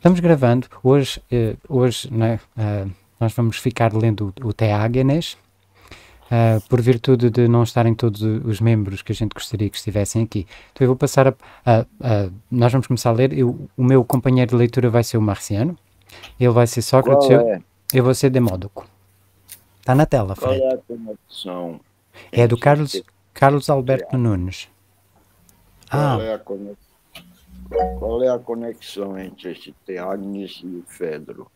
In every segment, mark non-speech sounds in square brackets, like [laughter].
Estamos gravando. Hoje, uh, hoje né, uh, nós vamos ficar lendo o, o Teágenes, uh, por virtude de não estarem todos os membros que a gente gostaria que estivessem aqui. Então eu vou passar a. a, a nós vamos começar a ler. Eu, o meu companheiro de leitura vai ser o Marciano, ele vai ser Sócrates, Qual eu, é? eu vou ser Demódoco. Está na tela, Qual Fred. é a conexão? É do Carlos, Carlos Alberto Nunes. Ah, Qual é, a conex... Qual é a conexão entre esse Teagnes e o Fedro?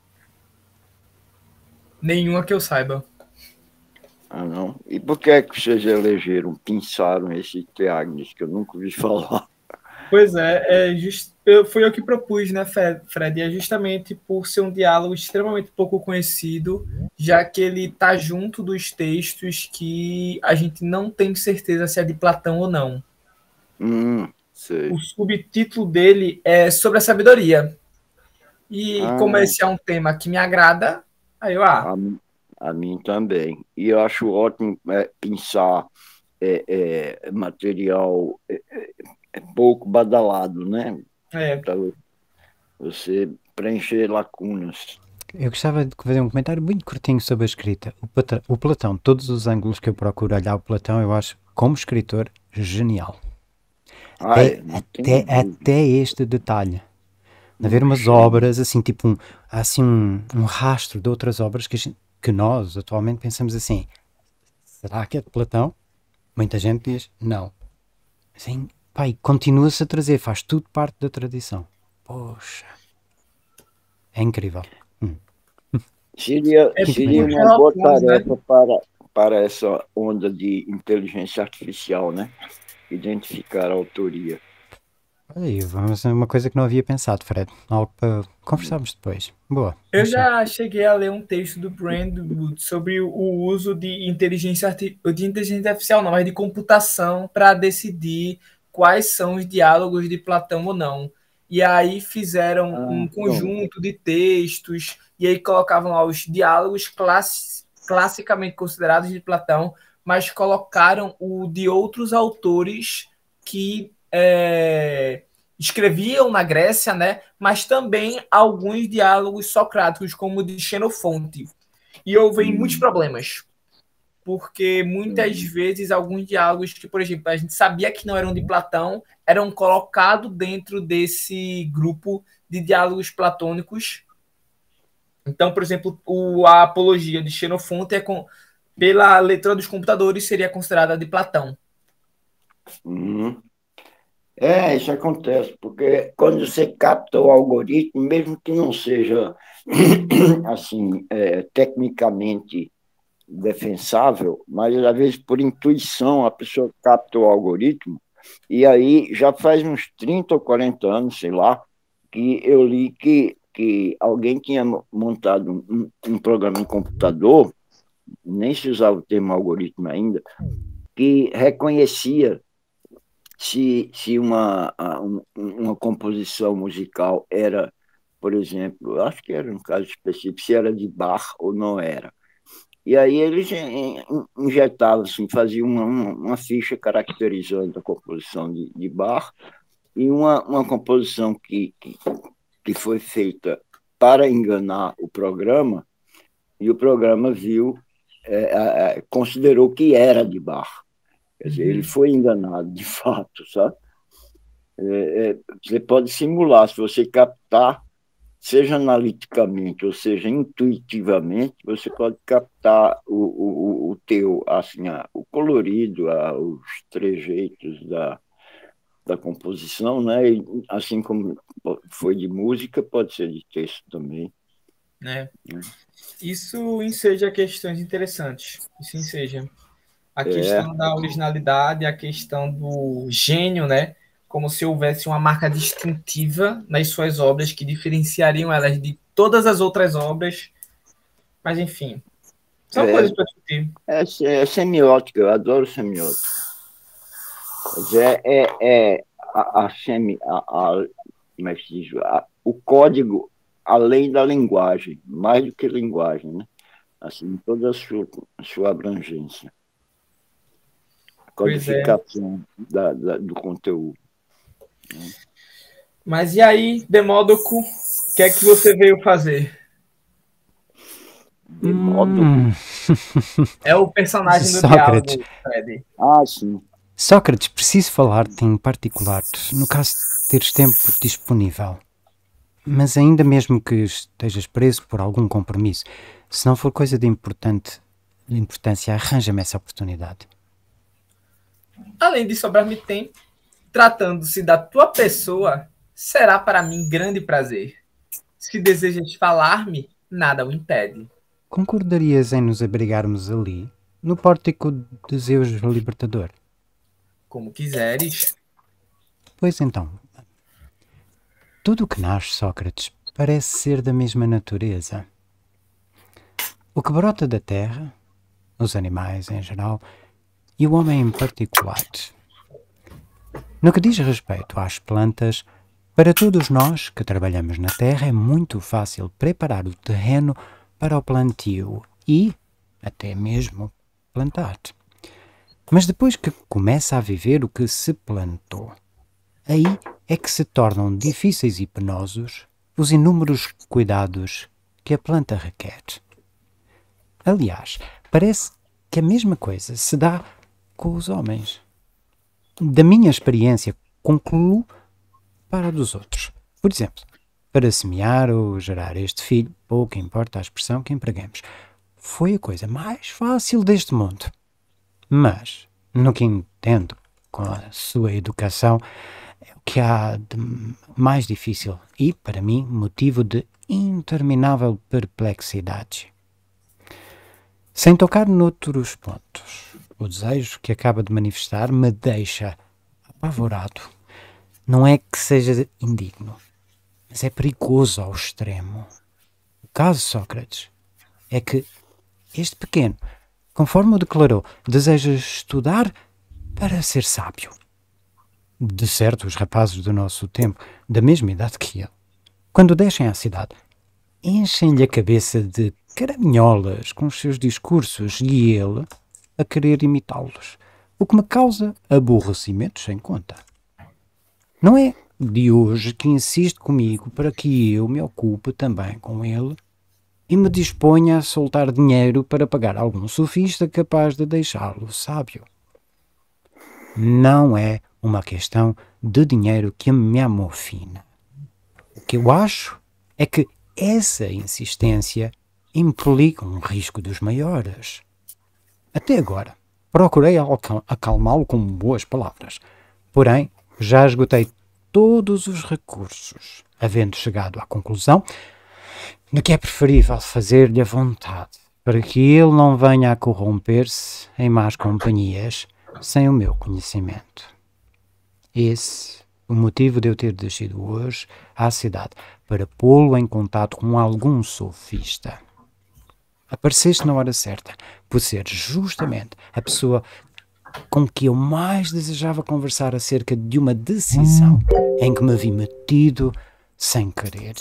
Nenhuma que eu saiba. Ah, não? E por que é que vocês elegeram, pensaram esse Teagnes, que eu nunca ouvi [laughs] falar? Pois é, é just... eu, foi eu que propus, né, Fred? É justamente por ser um diálogo extremamente pouco conhecido, já que ele está junto dos textos que a gente não tem certeza se é de Platão ou não. Hum, sei. O subtítulo dele é sobre a sabedoria. E Ah. como esse é um tema que me agrada, aí eu, ah, A, mim- a mim também. E eu acho ótimo é, pensar é, é, material é, é, é pouco badalado, né? é, Para você preencher lacunas. eu gostava de fazer um comentário muito curtinho sobre a escrita. O Platão, todos os ângulos que eu procuro olhar o Platão, eu acho, como escritor, genial. Ah, Até, é, até, este detalhe. De haver umas obras, assim, tipo, um, há, assim, um, um rastro de outras obras que, gente- que nós atualmente pensamos assim: será que é de Platão? Muita gente diz não. Assim, pai, continua-se a trazer, faz tudo parte da tradição. Poxa, é incrível. Seria, É seria tipo uma boa né? tarefa para, para essa onda de inteligência artificial, né? Identificar a autoria. Aí, vamos a uma coisa que não havia pensado, Fred. Algo para conversarmos depois. Boa. Eu já cheguei a ler um texto do Brandwood sobre o uso de inteligência, arti- de inteligência artificial, não, mas de computação para decidir quais são os diálogos de Platão ou não. E aí fizeram Ah, um bom. conjunto de textos e aí colocavam lá os diálogos classi- classicamente considerados de Platão, mas colocaram o de outros autores que é, escreviam na Grécia, né? Mas também alguns diálogos socráticos, como o de Xenofonte. E houve Hum. muitos problemas. Porque muitas vezes alguns diálogos que, por exemplo, a gente sabia que não eram de Platão, eram colocados dentro desse grupo de diálogos platônicos. Então, por exemplo, o, a apologia de Xenofonte é com, pela leitura dos computadores seria considerada de Platão. Uhum. É, isso acontece, porque quando você capta o algoritmo, mesmo que não seja [clears throat] assim, é, tecnicamente defensável, mas às vezes por intuição a pessoa capta o algoritmo, e aí já faz uns 30 ou 40 anos, sei lá, que eu li que, que alguém tinha montado um, um programa em computador, nem se usava o termo algoritmo ainda, que reconhecia se, se uma, um- uma composição musical era, por exemplo, acho que era um caso específico, se era de Bach ou não era. E aí eles in- in- injetavam, assim, faziam uma, uma, ficha caracterizando a composição de, de Bach e uma, uma composição que, que, que foi feita para enganar o programa, e o programa viu, é, é, considerou que era de Bach. Quer dizer, ele foi enganado, de fato, sabe? É, é, você pode simular, se você captar, seja analiticamente ou seja intuitivamente, você pode captar o, o, o teu, assim, a, o colorido, a, os trejeitos da, da composição, né? E, assim como foi de música, pode ser de texto também. Né? Isso enseja questões interessantes. Isso enseja a É. questão da originalidade, a questão do gênio, né? Como se houvesse uma marca distintiva nas suas obras que diferenciariam elas de todas as outras obras. Mas enfim, são É. coisas para discutir. É, se- é semiótica, eu adoro semiótica. Dizer, é, é a, a semi, a, a- como é que se diz? A- o código além da linguagem, mais do que linguagem, né? Assim, toda a sua, a sua abrangência. É. Codificação da, da- do conteúdo. Mas e aí, Demódoco, o que é que você veio fazer? Demódoco? Hum. [laughs] É o personagem do Sócrates. diálogo, Fred. Ah, sim. Sócrates, preciso falar-te em particular, no caso de teres tempo disponível. Mas ainda mesmo que estejas preso por algum compromisso, se não for coisa de importante de importância, arranja-me essa oportunidade. Além de sobrar-me tempo, tratando-se da tua pessoa, será para mim grande prazer. Se desejas falar-me, nada o impede. Concordarias em nos abrigarmos ali, no pórtico de Zeus Libertador? Como quiseres. Pois então. Tudo o que nasce, Sócrates, parece ser da mesma natureza. O que brota da terra, os animais em geral e o homem em particular. No que diz respeito às plantas, para todos nós que trabalhamos na terra é muito fácil preparar o terreno para o plantio e até mesmo plantar. Mas depois que começa a viver o que se plantou, aí é que se tornam difíceis e penosos os inúmeros cuidados que a planta requer. Aliás, parece que a mesma coisa se dá com os homens. Da minha experiência, concluo para a dos outros. Por exemplo, para semear ou gerar este filho, pouco importa a expressão que empregamos, foi a coisa mais fácil deste mundo. Mas, no que entendo com a sua educação, que há de mais difícil e, para mim, motivo de interminável perplexidade. Sem tocar noutros pontos, o desejo que acaba de manifestar me deixa apavorado. Não é que seja indigno, mas é perigoso ao extremo. O caso, Sócrates, é que este pequeno, conforme o declarou, deseja estudar para ser sábio. De certo, os rapazes do nosso tempo, da mesma idade que ele, quando descem à cidade, enchem-lhe a cabeça de caraminholas com os seus discursos e ele a querer imitá-los, o que me causa aborrecimento sem conta. Não é de hoje que insiste comigo para que eu me ocupe também com ele e me disponha a soltar dinheiro para pagar algum sofista capaz de deixá-lo sábio. Não é uma questão de dinheiro que me amofina. O que eu acho é que essa insistência implica um risco dos maiores. Até agora, procurei acalmá-lo com boas palavras, porém já esgotei todos os recursos, havendo chegado à conclusão de que é preferível fazer-lhe a vontade, para que ele não venha a corromper-se em más companhias sem o meu conhecimento. Esse o motivo de eu ter descido hoje à cidade, para pô-lo em contato com algum sofista. Apareceste na hora certa, por ser justamente a pessoa com que eu mais desejava conversar acerca de uma decisão em que me vi metido sem querer.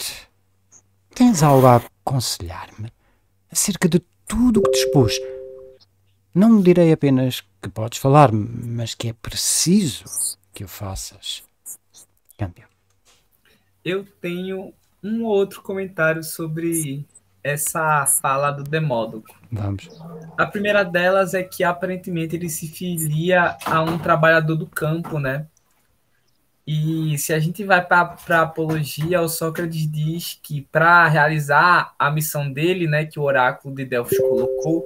Tens algo a aconselhar-me acerca de tudo o que dispus? Não direi apenas que podes falar, mas que é preciso que o faças. Câmbio. Eu tenho um outro comentário sobre essa fala do Demódoco. Vamos. A primeira delas é que aparentemente ele se filia a um trabalhador do campo, né? E se a gente vai para a apologia, o Sócrates diz que para realizar a missão dele, né, que o oráculo de Delfos colocou,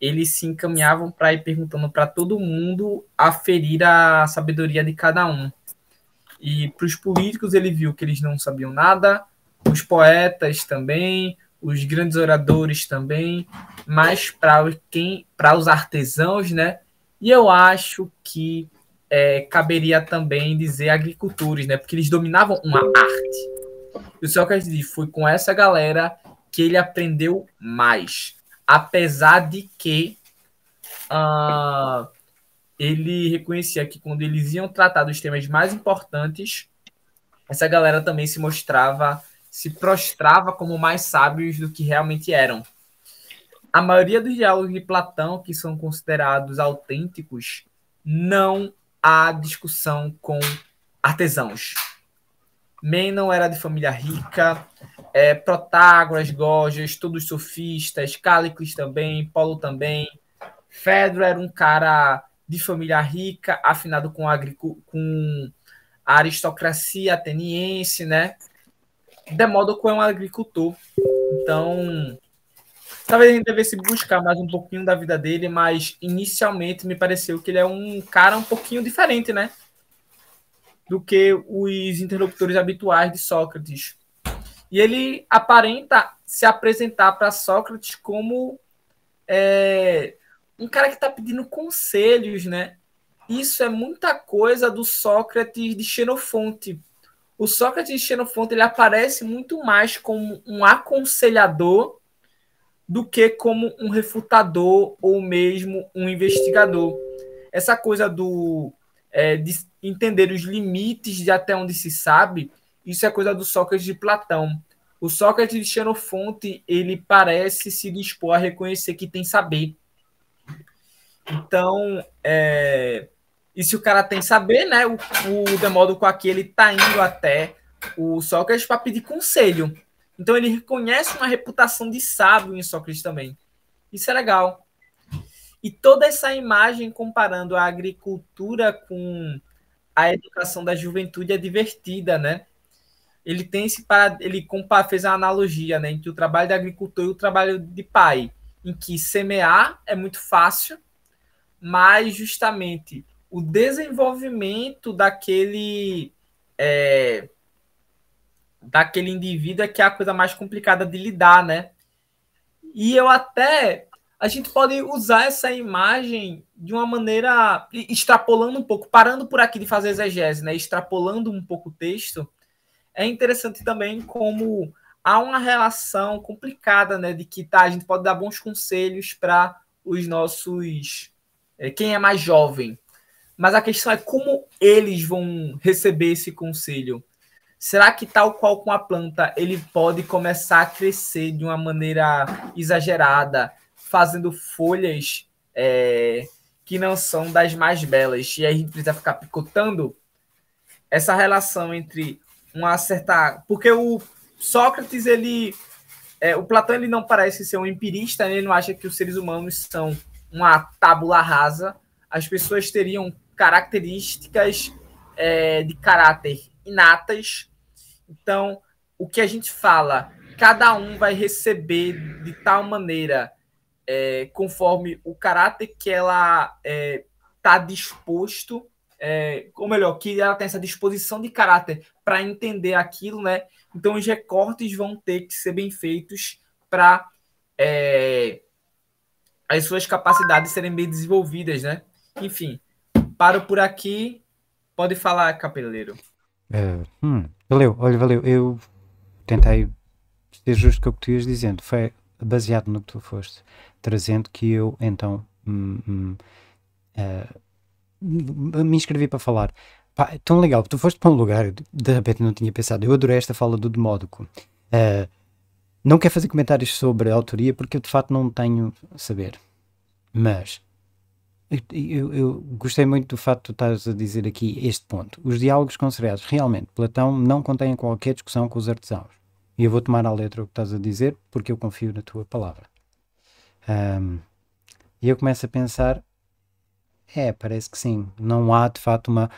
eles se encaminhavam para ir perguntando para todo mundo aferir a sabedoria de cada um. E para os políticos ele viu que eles não sabiam nada, os poetas também, os grandes oradores também, mas para quem, para os artesãos, né? E eu acho que é, caberia também dizer agricultores, né? Porque eles dominavam uma arte. E o Sócrates foi com essa galera que ele aprendeu mais, apesar de que uh, ele reconhecia que quando eles iam tratar dos temas mais importantes, essa galera também se mostrava se prostrava como mais sábios do que realmente eram. A maioria dos diálogos de Platão, que são considerados autênticos, não há discussão com artesãos. Menon era de família rica, é, Protágoras, Gorgias, todos sofistas, Cálicles também, Paulo também. Fedro era um cara de família rica, afinado com, a, com a aristocracia ateniense, né? Demódoco é um agricultor. Então, talvez a gente devesse buscar mais um pouquinho da vida dele, mas inicialmente me pareceu que ele é um cara um pouquinho diferente, né? Do que os interlocutores habituais de Sócrates. E ele aparenta se apresentar para Sócrates como é, um cara que está pedindo conselhos, né? Isso é muita coisa do Sócrates de Xenofonte. O Sócrates de Xenofonte ele aparece muito mais como um aconselhador do que como um refutador ou mesmo um investigador. Essa coisa do é, de entender os limites de até onde se sabe, isso é coisa do Sócrates de Platão. O Sócrates de Xenofonte ele parece se dispor a reconhecer que tem saber. Então, é, e se o cara tem saber, né? O, o Demódoco aqui ele tá indo até o Sócrates para pedir conselho. Então ele reconhece uma reputação de sábio em Sócrates também. Isso é legal. E toda essa imagem comparando a agricultura com a educação da juventude é divertida, né? Ele tem esse ele fez uma analogia, né, entre o trabalho de agricultor e o trabalho de pai, em que semear é muito fácil, mas justamente o desenvolvimento daquele é, daquele indivíduo é que é a coisa mais complicada de lidar, né? E eu até a gente pode usar essa imagem de uma maneira extrapolando um pouco, parando por aqui de fazer exegese, né? Extrapolando um pouco o texto. É interessante também como há uma relação complicada, né, de que tá, a gente pode dar bons conselhos para os nossos é, quem é mais jovem. Mas a questão é como eles vão receber esse conselho. Será que, tal qual com a planta, ele pode começar a crescer de uma maneira exagerada, fazendo folhas é, que não são das mais belas, e aí a gente precisa ficar picotando? Essa relação entre uma certa. Porque o Sócrates, ele. É, o Platão ele não parece ser um empirista, né? ele não acha que os seres humanos são uma tábula rasa. As pessoas teriam características é, de caráter inatas. Então, o que a gente fala, cada um vai receber de tal maneira, é, conforme o caráter que ela está é, tá disposto, é, ou melhor, que ela tem essa disposição de caráter para entender aquilo, né? Então, os recortes vão ter que ser bem feitos para é, as suas capacidades serem bem desenvolvidas, né? Enfim, paro por aqui. Pode falar, capeleiro. Uh, hum, valeu, olha, valeu. Eu tentei ser justo com o que tu ias dizendo. Foi baseado no que tu foste trazendo que eu então hum, hum, uh, me inscrevi para falar. Pá, tão legal, tu foste para um lugar, de repente não tinha pensado. Eu adorei esta fala do Demódico. Uh, não quero fazer comentários sobre a autoria porque eu de facto não tenho saber. Mas eu, eu, gostei muito do facto de tu estás a dizer aqui este ponto. Os diálogos considerados realmente Platão não contêm qualquer discussão com os artesãos. E eu vou tomar à letra o que estás a dizer porque eu confio na tua palavra. Um, e eu começo a pensar: é, parece que sim. Não há de facto uma.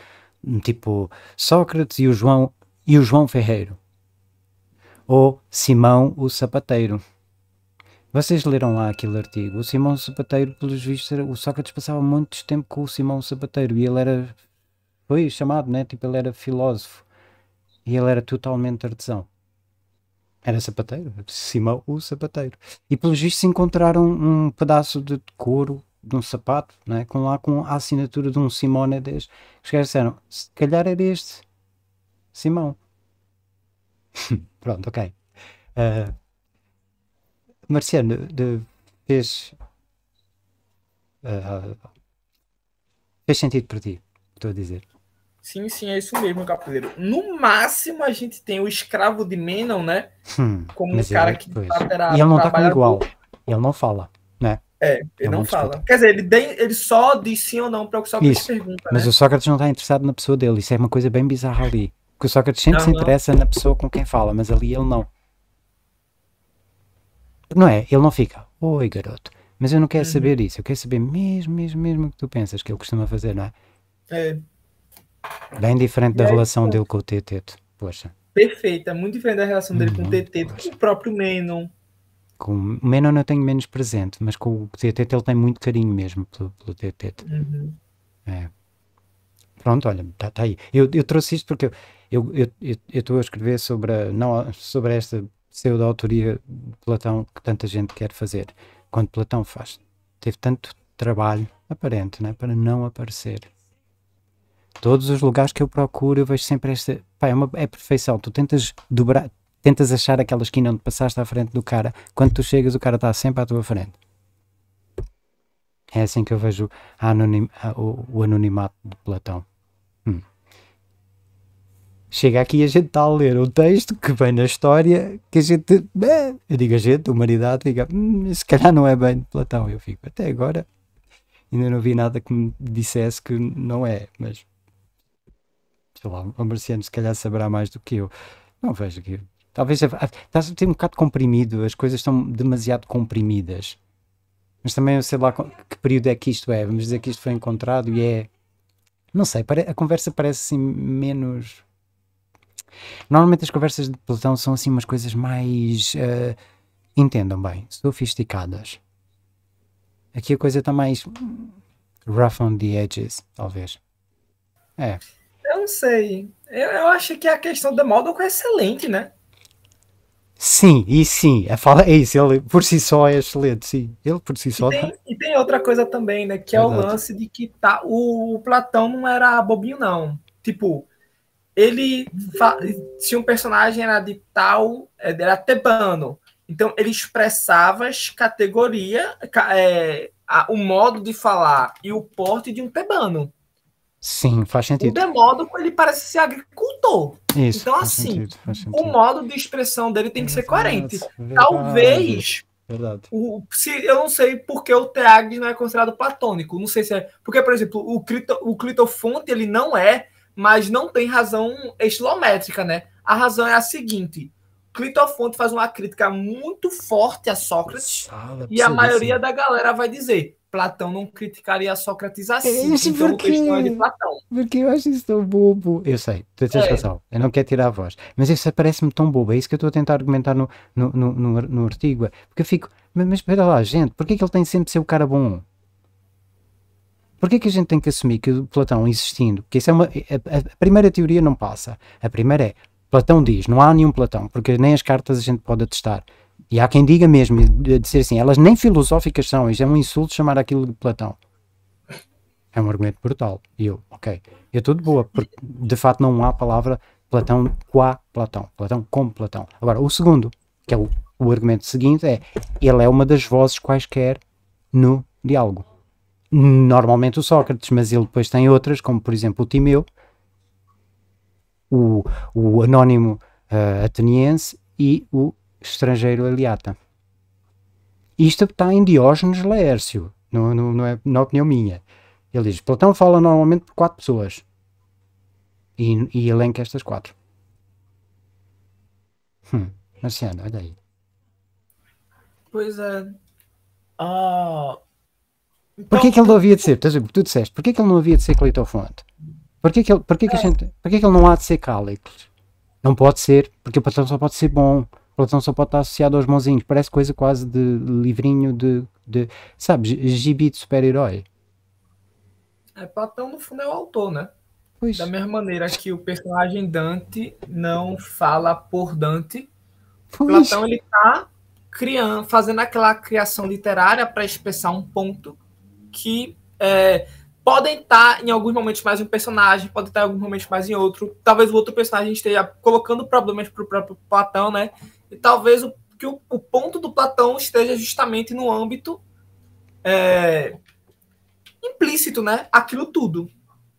Tipo, Sócrates e o João, e o João Ferreiro. Ou Simão o Sapateiro vocês leram lá aquele artigo. O Simão Sapateiro, pelos vistos, o Sócrates passava muito tempo com o Simão Sapateiro e ele era. Foi chamado, né? Tipo, ele era filósofo e ele era totalmente artesão. Era sapateiro, Simão o Sapateiro. E pelos vistos encontraram um pedaço de couro de um sapato, né? com lá com a assinatura de um Simónides. Os caras disseram: se calhar era este Simão. [laughs] Pronto, ok. Uh, Marciano, de, fez. Uh, fez sentido para ti, estou a dizer. Sim, sim, é isso mesmo, Capeleiro. No máximo, a gente tem o escravo de Menon, né? Hum, Como um cara que terá, E ele não está com igual. Ele não fala, né? É, ele, não, fala. Quer dizer, ele, ele só diz sim ou não para o que Sócrates isso. pergunta. Mas né? o Sócrates não está interessado na pessoa dele. Isso é uma coisa bem bizarra ali. Porque o Sócrates sempre se Aham. interessa na pessoa com quem fala, mas ali ele não. Não é? Ele não fica, oi garoto, mas eu não quero Uhum. saber isso, eu quero saber mesmo, mesmo, mesmo o que tu pensas, que ele costuma fazer, não é? É, Bem diferente da aí, relação pô. dele com o Teteto. Poxa, perfeito. É muito diferente da relação dele com o Uhum, TT, com o próprio Menon. com o Menon eu tenho menos presente, mas com o Teteto ele tem muito carinho mesmo pelo, pelo Teteto. Uhum. Pronto, olha, está tá aí. Eu, eu trouxe isto porque eu estou eu, eu, estou a escrever sobre, a- não, sobre esta pseudo-autoria de Platão que tanta gente quer fazer. Quando Platão faz, teve tanto trabalho aparente né, para não aparecer. Todos os lugares que eu procuro, eu vejo sempre esta. Pá, é, uma, é perfeição. Tu tentas dobrar, tentas achar aquela esquina onde passaste à frente do cara. Quando tu chegas, o cara está sempre à tua frente. É assim que eu vejo anonim- a- o, o anonimato de Platão. Hum. Chega aqui e a gente está a ler o texto que vem na história que a gente, eh, eu digo a gente, a humanidade, diga, hum, se calhar não é bem de Platão. Eu fico, até agora ainda não vi nada que me dissesse que não é, mas sei lá, o Marciano se calhar saberá mais do que eu. Não vejo que. Talvez está a ter um bocado comprimido, as coisas estão demasiado comprimidas. Mas também eu sei lá que período é que isto é. Vamos dizer que isto foi encontrado e é. Não sei, a conversa parece assim menos. Normalmente as conversas de Platão são assim umas coisas mais. eh, entendam bem, sofisticadas. Aqui a coisa está mais. hum, rough on the edges, talvez. É. Eu não sei. Eu, eu acho que a questão do Demódoco é excelente, né? Sim, e sim, a fala é isso, ele por si só é excelente, sim. Ele por si só. E tem, e tem outra coisa também, né? Que é o Verdade. lance de que tá, o, Platão não era bobinho, não. Tipo, ele. Se um personagem era de tal. é, Era tebano. Então ele expressava as categorias, ca- é, a- o modo de falar e o porte de um tebano. Sim, faz O sentido. Demódoco, ele parece ser agricultor. Isso. então, assim, sentido, faz O sentido. modo de expressão dele tem que ser coerente. Verdade, Talvez Verdade. O, se, eu não sei porque o Teagnes não é considerado platônico. Não sei se é. Porque, por exemplo, o, Clito, o Clitofonte ele não é, mas não tem razão estilométrica, né? A razão é a seguinte: Clitofonte faz uma crítica muito forte a Sócrates Sala, e a maioria da galera vai dizer. Platão não criticaria Sócrates assim. Isso então o texto não é de Platão. Porque eu acho isso tão bobo. Eu sei, tu tens É. razão. Eu não quero tirar a voz. Mas isso parece-me tão bobo. É isso que eu estou a tentar argumentar no, no, no, no, no artigo. é. Porque eu fico, mas, mas espera lá, gente, porquê que ele tem sempre de ser o cara bom? Porquê que a gente tem que assumir que o Platão existindo, que isso é uma, a, a primeira teoria não passa. A primeira é, Platão diz, não há nenhum Platão, porque nem as cartas a gente pode atestar. E há quem diga mesmo, de dizer assim, elas nem filosóficas são, isto é um insulto chamar aquilo de Platão. É um argumento brutal. E eu, ok, eu estou de boa, porque de facto não há palavra Platão qua Platão, Platão com Platão. Agora, o segundo, que é o, o argumento seguinte, é ele é uma das vozes quaisquer no diálogo. Normalmente o Sócrates, mas ele depois tem outras, como por exemplo o Timeu, o, o anónimo ah, ateniense e o estrangeiro Eliata. Isto está em Diógenes Laércio, não, não, não é na opinião minha. Ele diz: Platão fala normalmente por quatro pessoas e, e elenca estas quatro. Hum, Marciano, olha aí. Pois é. Ah. Porquê então, que ele não havia de ser? Estás a ver? Tu disseste, porquê que ele não havia de ser Clitofonte? Porquê que ele, porquê que a gente, porquê que ele não há de ser Cállicles? Não pode ser, porque o Platão só pode ser bom. O Platão só pode estar associado aos bonzinhos. Parece coisa quase de livrinho de, de sabes, gibi de super-herói. é, Platão, no fundo, é o autor, né? Pois, Da mesma maneira que o personagem Dante não fala por Dante, pois. Platão ele tá criando, fazendo aquela criação literária para expressar um ponto que é, podem estar em alguns momentos mais em um personagem, pode estar em alguns momentos mais em outro. Talvez o outro personagem esteja colocando problemas para o próprio Platão, né? E talvez o, que o, o ponto do Platão esteja justamente no âmbito é, implícito, né? Aquilo tudo.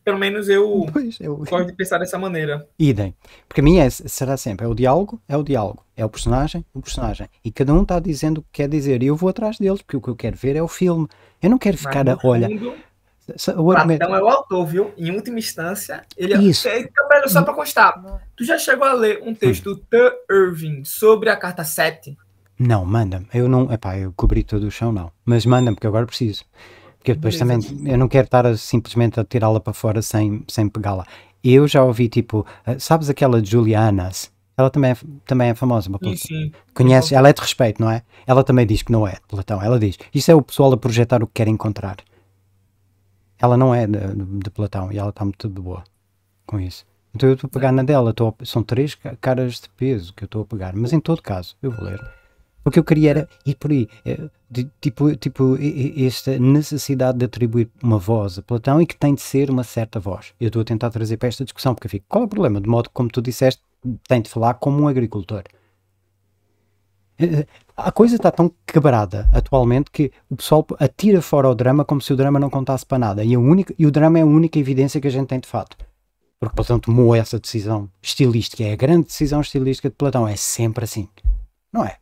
Pelo menos eu Pois, eu... gosto de pensar dessa maneira. Idem. Porque a minha é, será sempre, é o diálogo, é o diálogo. É o personagem, o personagem. E cada um está dizendo o que quer dizer. E eu vou atrás deles, porque o que eu quero ver é o filme. Eu não quero ficar a, olha, fundo, O argumento... Platão é o autor, viu? Em última instância, ele Isso. é. Cabelo, só para constar. Tu já chegou a ler um texto do T. Irving sobre a carta 7? Não, manda-me. Eu não. Epá, eu cobri todo o chão, não. Mas manda-me, porque agora preciso. Porque depois também. Eu não quero estar a, simplesmente a tirá-la para fora sem, sem pegá-la. Eu já ouvi, tipo. eh, Sabes aquela Julianas? Ela também é, também é famosa. uma Sim, sim. Conhece, ela é de respeito, não é? Ela também diz que não é de Platão. Ela diz, isso é o pessoal a projetar o que quer encontrar. Ela não é de, de Platão e ela está muito de boa com isso. Então eu estou a pegar na dela, a- são três ca- caras de peso que eu estou a pegar, mas em todo caso, eu vou ler. O que eu queria era ir por aí, eh, tipo, tipo esta necessidade de atribuir uma voz a Platão e que tem de ser uma certa voz. Eu estou a tentar trazer para esta discussão, porque eu fico, qual é o problema? De modo que, como tu disseste, tem de falar como um agricultor. A coisa está tão quebrada atualmente que o pessoal atira fora o drama como se o drama não contasse para nada. E, a única, e o drama é a única evidência que a gente tem de fato. Porque Platão tomou essa decisão estilística. É a grande decisão estilística de Platão. É sempre assim. Não é?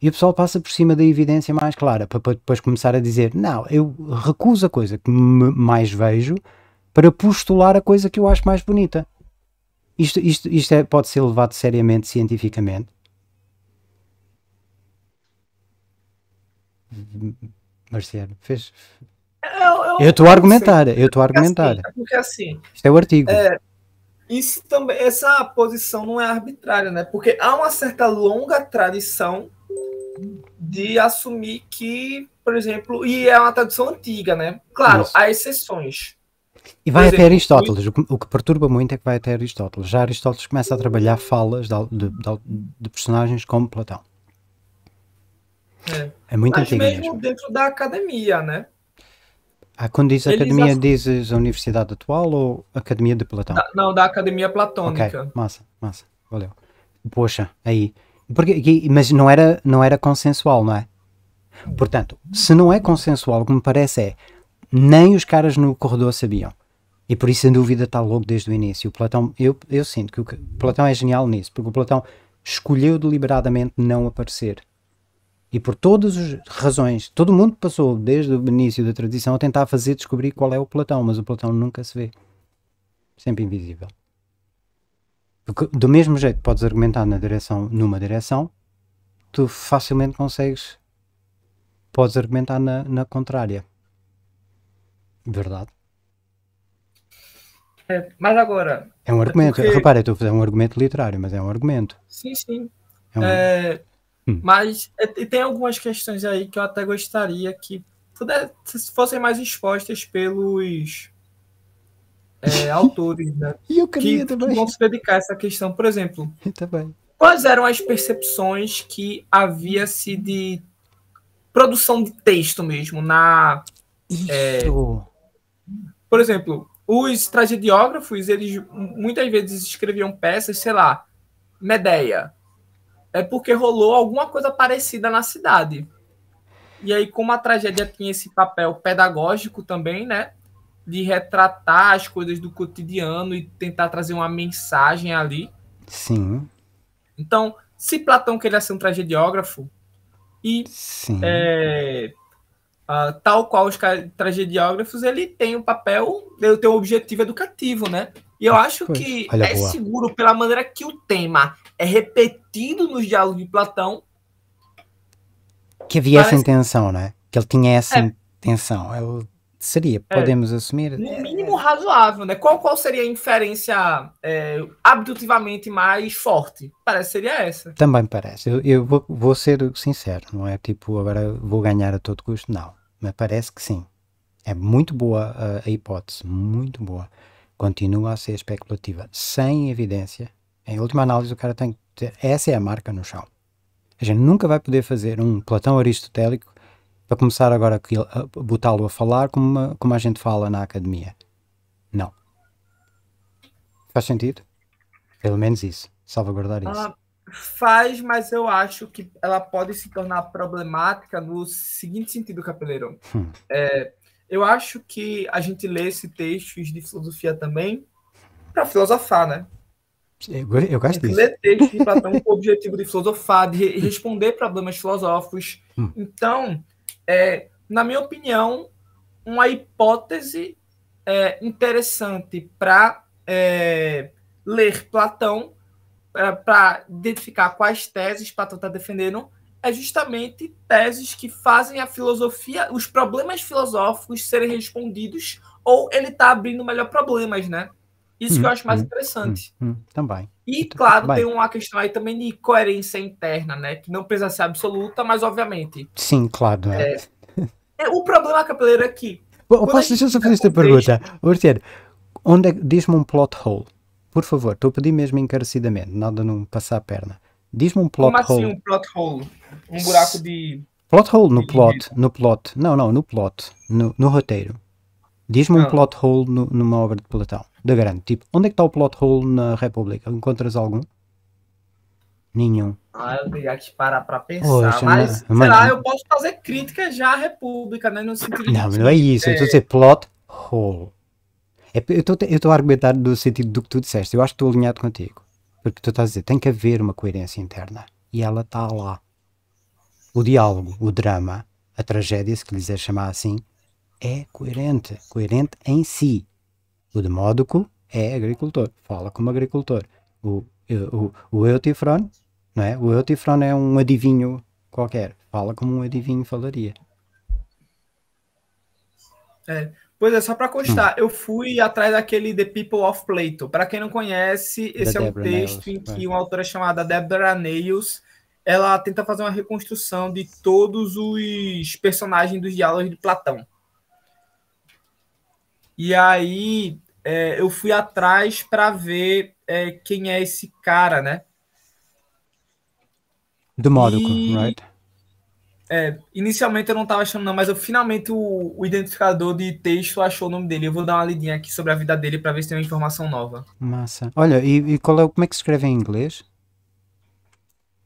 E o pessoal passa por cima da evidência mais clara para, depois começar a dizer: Não, eu recuso a coisa que mais vejo para postular a coisa que eu acho mais bonita. Isto, isto, isto é- pode ser levado seriamente cientificamente. Marciano, fez. Eu estou a argumentar, eu estou a porque argumentar. assim, Porque assim, Isto é o artigo. isso também, essa posição não é arbitrária, né? Porque há uma certa longa tradição de assumir que, por exemplo, e é uma tradição antiga, né? Claro, Isso. há exceções. E vai por até exemplo, Aristóteles. O que, perturba muito é que vai até Aristóteles. Já Aristóteles começa a trabalhar falas de, al- de- de- de personagens como Platão. É. É muito Mas antigo mesmo mesmo. dentro da academia, né? Ah, quando diz eles academia, ass- dizes a universidade atual ou academia de Platão? Da- não, da academia platônica. massa, massa, valeu. Poxa, aí. Porque, mas não era, não era consensual, não é? Portanto, se não é consensual, o que me parece é nem os caras no corredor sabiam. E por isso a dúvida está logo desde o início. O Platão, eu, eu sinto que o Platão é genial nisso, porque o Platão escolheu deliberadamente não aparecer. E por todas as razões, todo mundo passou desde o início da tradição a tentar fazer descobrir qual é o Platão, mas o Platão nunca se vê. Sempre invisível. Porque do mesmo jeito que podes argumentar na direção, numa direção, tu facilmente consegues podes argumentar na, na contrária. Verdade. É, mas agora, É um argumento. porque- Repara, eu estou a fazer um argumento literário, mas é um argumento. sim, sim. É um- É, Hum. Mas é, tem algumas questões aí que eu até gostaria que pudesse, fossem mais expostas pelos é, [laughs] autores, né? E eu Que, queria que também. vão se dedicar a essa questão. Por exemplo, [laughs] também. quais eram as percepções que havia-se de produção de texto mesmo na Isso. por exemplo, os tragediógrafos, eles muitas vezes escreviam peças, sei lá, Medeia. É porque rolou alguma coisa parecida na cidade. E aí, como a tragédia tinha esse papel pedagógico também, né? De retratar as coisas do cotidiano e tentar trazer uma mensagem ali. Sim, Então, se Platão queria ser um tragediógrafo, e sim. é, ah, tal qual os tragediógrafos, ele tem um papel, ele tem um objetivo educativo, né? E eu acho Pois, que é boa. seguro pela maneira que o tema é repetido nos diálogos de Platão. Que havia essa parece- intenção, não é? Que ele tinha essa É. intenção. Ele seria, É. podemos assumir. No mínimo razoável, né? Qual, qual seria a inferência é, abdutivamente mais forte? Parece que seria essa. Também parece. Eu, eu vou, vou ser sincero, não é tipo agora vou ganhar a todo custo, não. Mas parece que sim. É muito boa a, a hipótese, muito boa. Continua a ser especulativa, sem evidência. Em última análise, o cara tem que ter. Essa é a marca no chão. A gente nunca vai poder fazer um Platão aristotélico para começar agora a botá-lo a falar como, uma- como a gente fala na academia. Não. Faz sentido? Pelo menos isso. Salvaguardar isso. Ah, faz, mas eu acho que ela pode se tornar problemática no seguinte sentido, Capeleiro. Hum. É, eu acho que a gente lê esse textos de filosofia também para filosofar, né? Eu, go- eu A gosto gente disso. lê textos de Platão com o objetivo de filosofar, de re- responder problemas filosóficos. Hum. Então, é, na minha opinião, uma hipótese é, interessante para é, ler Platão, para identificar quais teses Platão está defendendo, é justamente teses que fazem a filosofia, os problemas filosóficos serem respondidos, ou ele está abrindo melhor problemas, né? Isso hum, que eu acho mais hum, interessante. Hum, também. E, claro, tem uma questão aí também de coerência interna, né? Que não precisa ser absoluta, mas obviamente. Sim, claro. É. É, o problema, Capeleiro, é que. Posso deixar só fazer esta pergunta? Ortier, onde é, diz-me um plot hole. Por favor, estou a pedir mesmo encarecidamente, nada não passar a perna. Diz-me um plot Como assim hole. um plot hole? Um buraco de. Plot hole no plot, no plot. Não, não, no plot, no, no roteiro. Diz-me um plot hole no, numa obra de Platão, da grande. Tipo, onde é que está o plot hole na República? Encontras algum? Nenhum. Ah, eu teria que parar para pensar. Poxa, mas, não, sei lá, eu posso fazer crítica já à República, né? No sentido não, não é isso. É... Eu estou a dizer plot hole. É, eu estou a argumentar no sentido do que tu disseste. Eu acho que estou alinhado contigo. Porque tu estás a dizer, tem que haver uma coerência interna. E ela está lá. O diálogo, o drama, a tragédia, se quiser chamar assim, é coerente. Coerente em si. O demódoco é agricultor. Fala como agricultor. O, o, o Eutifron, não é? O Eutifron é um adivinho qualquer. Fala como um adivinho falaria. É. Pois é, só para constar, hum. eu fui atrás daquele The People of Plato. Para quem não conhece, esse The é um Deborah texto Nails, em que uma autora chamada Deborah Nails ela tenta fazer uma reconstrução de todos os personagens dos diálogos de Platão. E aí é, eu fui atrás para ver é, quem é esse cara, né? Demódico, e... right? É, inicialmente eu não estava achando, não, mas eu finalmente o, o, identificador de texto achou o nome dele. Eu vou dar uma lidinha aqui sobre a vida dele para ver se tem uma informação nova. Massa. Olha, e, e qual é, como é que se escreve em inglês?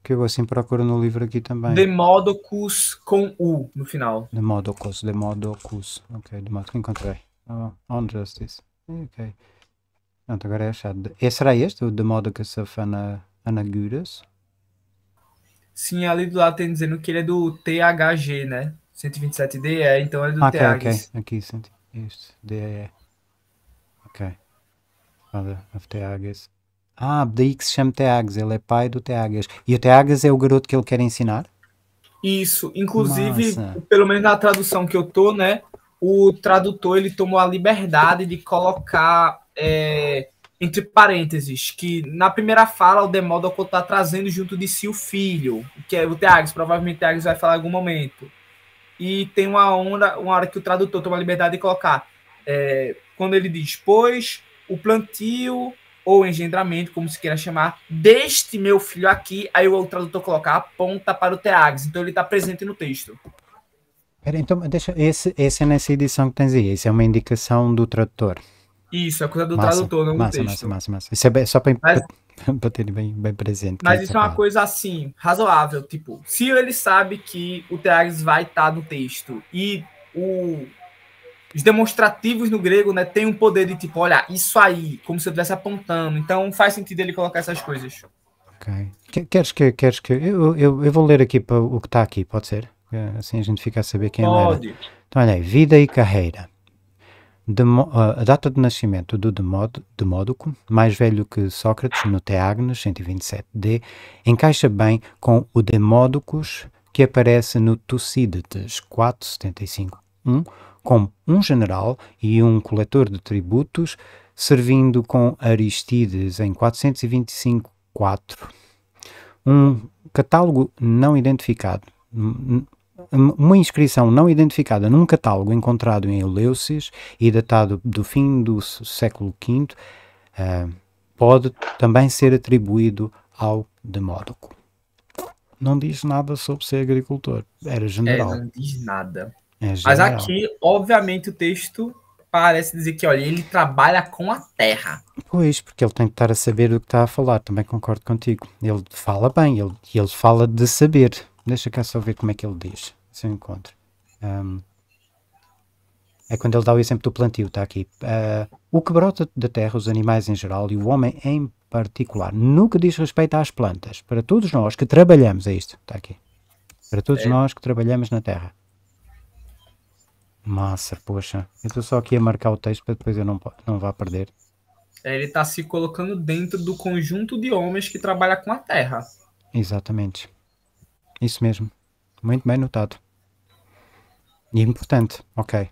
Que eu assim procuro no livro aqui também. Demodocus com U no final. Demodocus, Demodocus. Ok, Demodocus, encontrei. Oh, on Justice. Ok. Pronto, agora é achado. Esse será este, o Demodocus of Anaguras? Sim, ali do lado tem dizendo que ele é do THG, né? 127D, é, então é do ah, ok, THG. ok. Aqui, isto, DE. Ok. Father of THs. Ah, daí que se chama THs, ele é pai do THs. E o THs é o garoto que ele quer ensinar? Isso, inclusive, pelo menos na tradução que eu tô, né? O tradutor ele tomou a liberdade de colocar é, entre parênteses, que na primeira fala o Demódoco está trazendo junto de si o filho, que é o Teags, provavelmente o vai falar em algum momento. E tem uma hora, uma hora que o tradutor toma a liberdade de colocar, é, quando ele diz, pois o plantio ou engendramento, como se queira chamar, deste meu filho aqui, aí o tradutor coloca aponta para o Teags, então ele está presente no texto. Então, deixa, esse, esse é nessa edição que tens aí, esse é uma indicação do tradutor. Isso, é coisa do massa, tradutor, não massa, do texto. Massa, massa, massa. Isso é bem, só para mas, ter bem, bem presente. Mas isso é uma coisa assim, razoável. Tipo, se ele sabe que o Teags vai estar tá no texto e o, os demonstrativos no grego né, tem um poder de tipo, olha, isso aí, como se eu estivesse apontando. Então faz sentido ele colocar essas coisas. Ok. Queres que. Queres que eu, eu, eu vou ler aqui para o que está aqui, pode ser? Assim a gente fica a saber quem pode. era. Então, olha aí, vida e carreira. Demo, a data de nascimento do Demódoco, mais velho que Sócrates no Teágoras 127d, encaixa bem com o Demódocos que aparece no Tucídides 475.1 como um general e um coletor de tributos, servindo com Aristides em 425.4. Um catálogo não identificado uma inscrição não identificada num catálogo encontrado em Eleusis e datado do fim do século V uh, eh, pode também ser atribuído ao Demódoco. Não diz nada sobre ser agricultor, era general. É, não diz nada. É Mas aqui, obviamente, o texto parece dizer que, olha, ele trabalha com a terra. Pois, porque ele tem que estar a saber do que está a falar, também concordo contigo. Ele fala bem, ele, ele fala de saber, Deixa cá só ver como é que ele diz. Se eu encontro. Um, é quando ele dá o exemplo do plantio, está aqui. Uh, o que brota da terra, os animais em geral e o homem em particular, no que diz respeito às plantas, para todos nós que trabalhamos, é isto, está aqui. Para todos é. nós que trabalhamos na terra. Massa, poxa. Eu estou só aqui a marcar o texto para depois eu não, não vá perder. É, ele está se colocando dentro do conjunto de homens que trabalha com a terra. Exatamente. Isso mesmo. Muito bem notado. E importante, ok.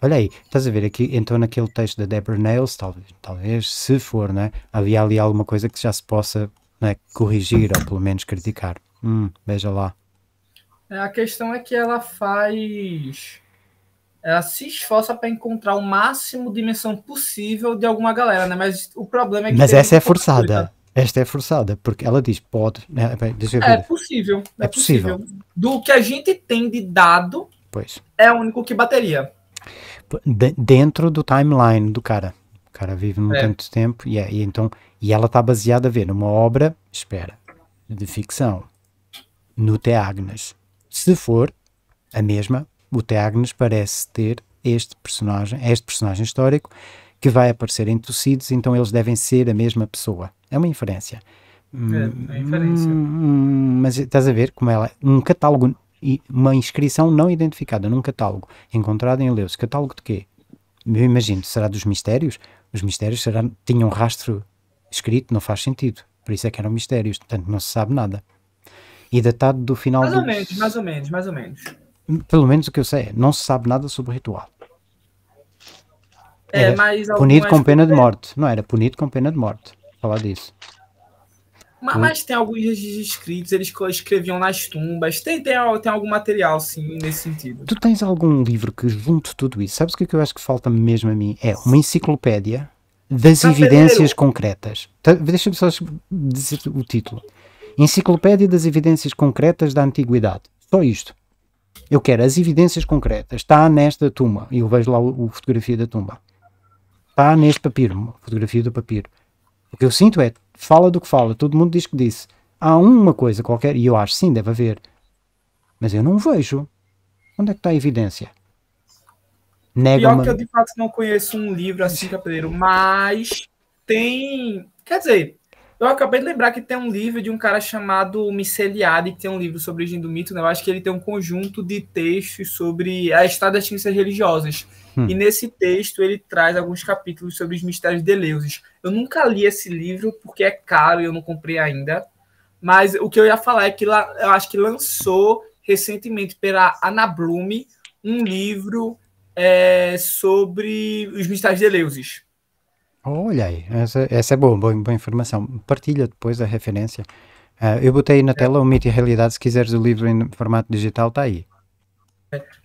Olha aí, estás a ver aqui, então naquele texto da Deborah Nails, talvez, talvez se for, né, havia ali alguma coisa que já se possa né, corrigir ou pelo menos criticar. Hum, veja lá. É, a questão é que ela faz. Ela se esforça para encontrar o máximo de dimensão possível de alguma galera, né? Mas o problema é que. Mas essa é forçada. Coisa. Esta é forçada, porque ela diz pode. Né? Ver. É possível. É, é possível. possível. Do que a gente tem de dado, pois. é o único que bateria. De, dentro do timeline do cara. O cara vive num é. tanto tempo e, é, e então e ela está baseada a ver numa obra, espera, de ficção, no Teagnes. Se for a mesma, o Teagnes parece ter este personagem, este personagem histórico que vai aparecer em Tucides, então eles devem ser a mesma pessoa. É uma inferência. É, é inferência. Hum, mas estás a ver como ela é um catálogo e uma inscrição não identificada num catálogo encontrado em Eleus. Catálogo de quê? Eu imagino, será dos mistérios? Os mistérios será, tinham um rastro escrito, não faz sentido. Por isso é que eram mistérios, portanto não se sabe nada. E datado do final Mais ou menos, mais ou menos, mais ou menos. Pelo menos o que eu sei é, não se sabe nada sobre o ritual. É, mas punido com pena de morte. Não era punido com pena de morte. Falar disso. Mas, mas, tem alguns registros escritos, eles escreviam nas tumbas. Tem, tem, tem algum material, sim, nesse sentido. Tu tens algum livro que junte tudo isso? Sabes o que eu acho que falta mesmo a mim? É uma enciclopédia das evidências concretas. Tá, Deixa-me só dizer o título. Enciclopédia das evidências concretas da antiguidade. Só isto. Eu quero as evidências concretas. Está nesta tumba. E eu vejo lá a fotografia da tumba. Está neste papiro. Fotografia do papiro. O que eu sinto é, fala do que fala, todo mundo diz que disse. Há uma coisa qualquer, e eu acho sim, deve haver. Mas eu não vejo. Onde é que está a evidência? Nega Pior uma... que eu de fato não conheço um livro assim, Capeleiro, mas tem. Quer dizer, eu acabei de lembrar que tem um livro de um cara chamado Miceliade, que tem um livro sobre origem do mito, né? Eu acho que ele tem um conjunto de textos sobre a história das ciências religiosas. Hum. E nesse texto ele traz alguns capítulos sobre os mistérios de Eleusis. Eu nunca li esse livro porque é caro e eu não comprei ainda. Mas o que eu ia falar é que eu acho que lançou recentemente pela Ana Blume um livro é, sobre os mistérios de Eleusis. Olha aí, essa, essa é boa, boa, boa informação. Partilha depois a referência. Uh, eu botei na tela o Mito e Realidade, se quiseres o livro em formato digital, está aí.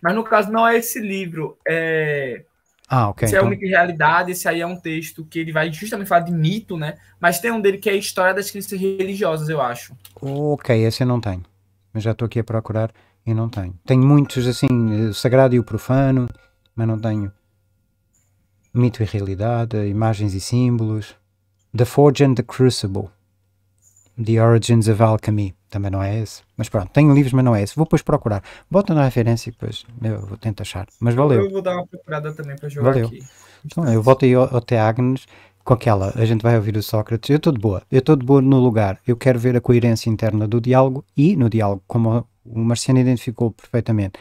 Mas no caso não é esse livro, é... Ah, ok. Então... é o então. Mito e Realidade, esse aí é um texto que ele vai justamente falar de mito, né? Mas tem um dele que é a História das Crenças Religiosas, eu acho. Ok, esse eu não tenho. Mas já estou aqui a procurar e não tenho. Tenho muitos, assim, o Sagrado e o Profano, mas não tenho Mito e Realidade, Imagens e Símbolos, The Forge and the Crucible, The Origins of Alchemy, também não é esse, mas pronto, tenho livros, mas não é esse. Vou depois procurar. Bota na referência e depois eu vou tentar achar. Mas valeu. Eu vou dar uma procurada também para jogar valeu. aqui. Então, eu volto aí ao, ao Teagnes com aquela, a gente vai ouvir o Sócrates, eu estou de boa, eu estou de boa no lugar, eu quero ver a coerência interna do diálogo e no diálogo, como o Marciano identificou perfeitamente,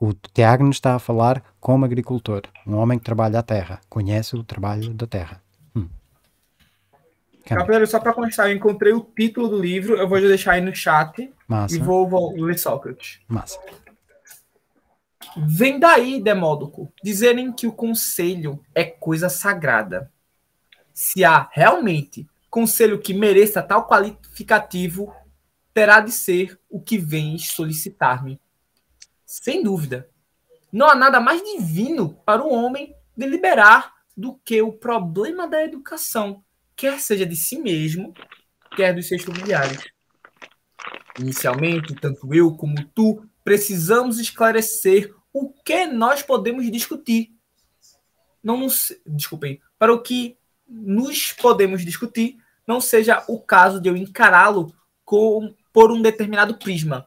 o Teagnes está a falar como agricultor, um homem que trabalha a terra, conhece o trabalho da terra. Capeleiro, só para constar, eu encontrei o título do livro, eu vou deixar aí no chat Massa. e vou, vou ler Sócrates. Massa. Vem daí, Demódoco, dizerem que o conselho é coisa sagrada. Se há realmente conselho que mereça tal qualificativo, terá de ser o que vens solicitar-me. Sem dúvida. Não há nada mais divino para o homem deliberar do que o problema da educação, quer seja de si mesmo, quer dos seus familiares. Inicialmente, tanto eu como tu precisamos esclarecer o que nós podemos discutir. Não nos, desculpem, para o que nos podemos discutir não seja o caso de eu encará-lo por um determinado prisma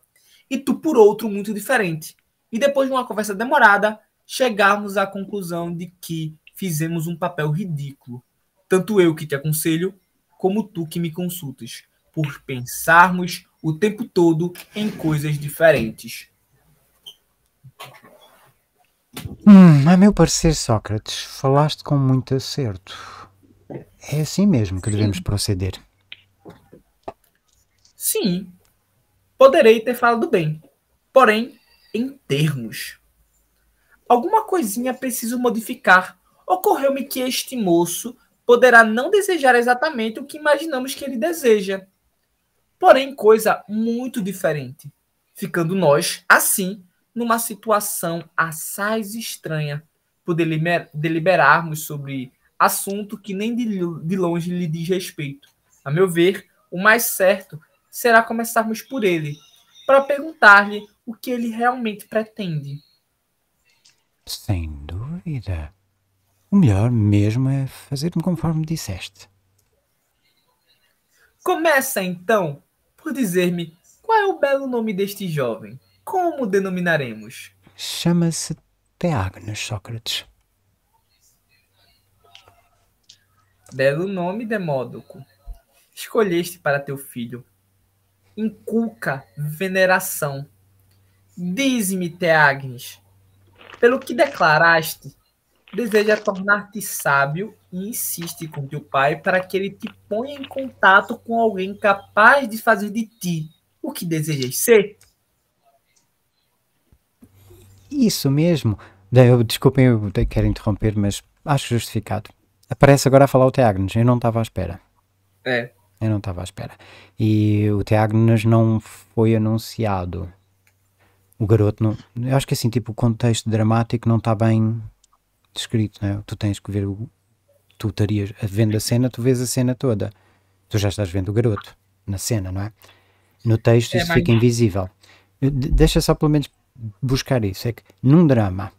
e tu por outro muito diferente. E depois de uma conversa demorada, chegarmos à conclusão de que fizemos um papel ridículo, tanto eu que te aconselho, como tu que me consultas, por pensarmos o tempo todo em coisas diferentes. Hum, a meu parecer, Sócrates, falaste com muito acerto. É assim mesmo que devemos proceder. Sim, poderei ter falado bem, porém, em termos. Alguma coisinha preciso modificar. Ocorreu-me que este moço poderá não desejar exatamente o que imaginamos que ele deseja. Porém, coisa muito diferente. Ficando nós, assim, numa situação assaz estranha, por deliberarmos sobre assunto que nem de longe lhe diz respeito. A meu ver, o mais certo será começarmos por ele, para perguntar-lhe o que ele realmente pretende. Sem dúvida. O melhor mesmo é fazer-me conforme disseste. Começa então por dizer-me qual é o belo nome deste jovem. Como o denominaremos? Chama-se Teágoras, Sócrates. Belo nome, Demódoco. Escolheste para teu filho. Inculca veneração. Diz-me, Teagnes, pelo que declaraste, deseja tornar-te sábio e insiste com teu pai para que ele te ponha em contato com alguém capaz de fazer de ti o que desejas ser? Isso mesmo. Eu, desculpem, eu quero interromper, mas acho justificado. Aparece agora a falar o Teagnes, eu não estava à espera. É. Eu não estava à espera. E o Teagnes não foi anunciado. O garoto não. Eu acho que assim, tipo, o contexto dramático não está bem descrito, né? Tu tens que ver o. Tu estarias vendo a cena, tu vês a cena toda. Tu já estás vendo o garoto na cena, não é? No texto é, isso fica invisível. Deixa só pelo menos buscar isso. É que num drama,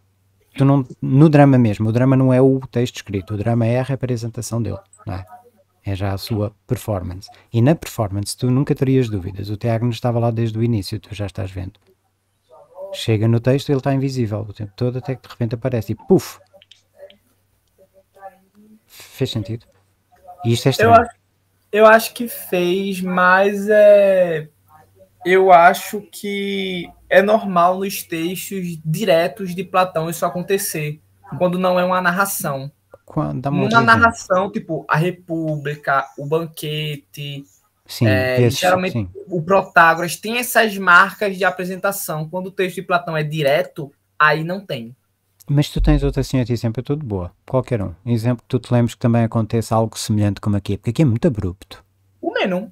tu não, no drama mesmo, o drama não é o texto escrito, o drama é a representação dele, não é? É já a sua performance. E na performance tu nunca terias dúvidas. O Tiago estava lá desde o início, tu já estás vendo. Chega no texto, ele está invisível o tempo todo, até que de repente aparece e puf! Fez sentido? E isto é estranho. Eu acho, eu acho que fez, mas é, eu acho que é normal nos textos diretos de Platão isso acontecer, quando não é uma narração. Quando, Numa narração, tipo, a República, o Banquete, sim, é, esse, geralmente sim. o Protágoras tem essas marcas de apresentação. Quando o texto de Platão é direto, aí não tem. Mas tu tens outra assim, exemplo, é tudo boa. Qualquer um. Exemplo que tu te lembres que também aconteça algo semelhante como aqui, porque aqui é muito abrupto. O Menon.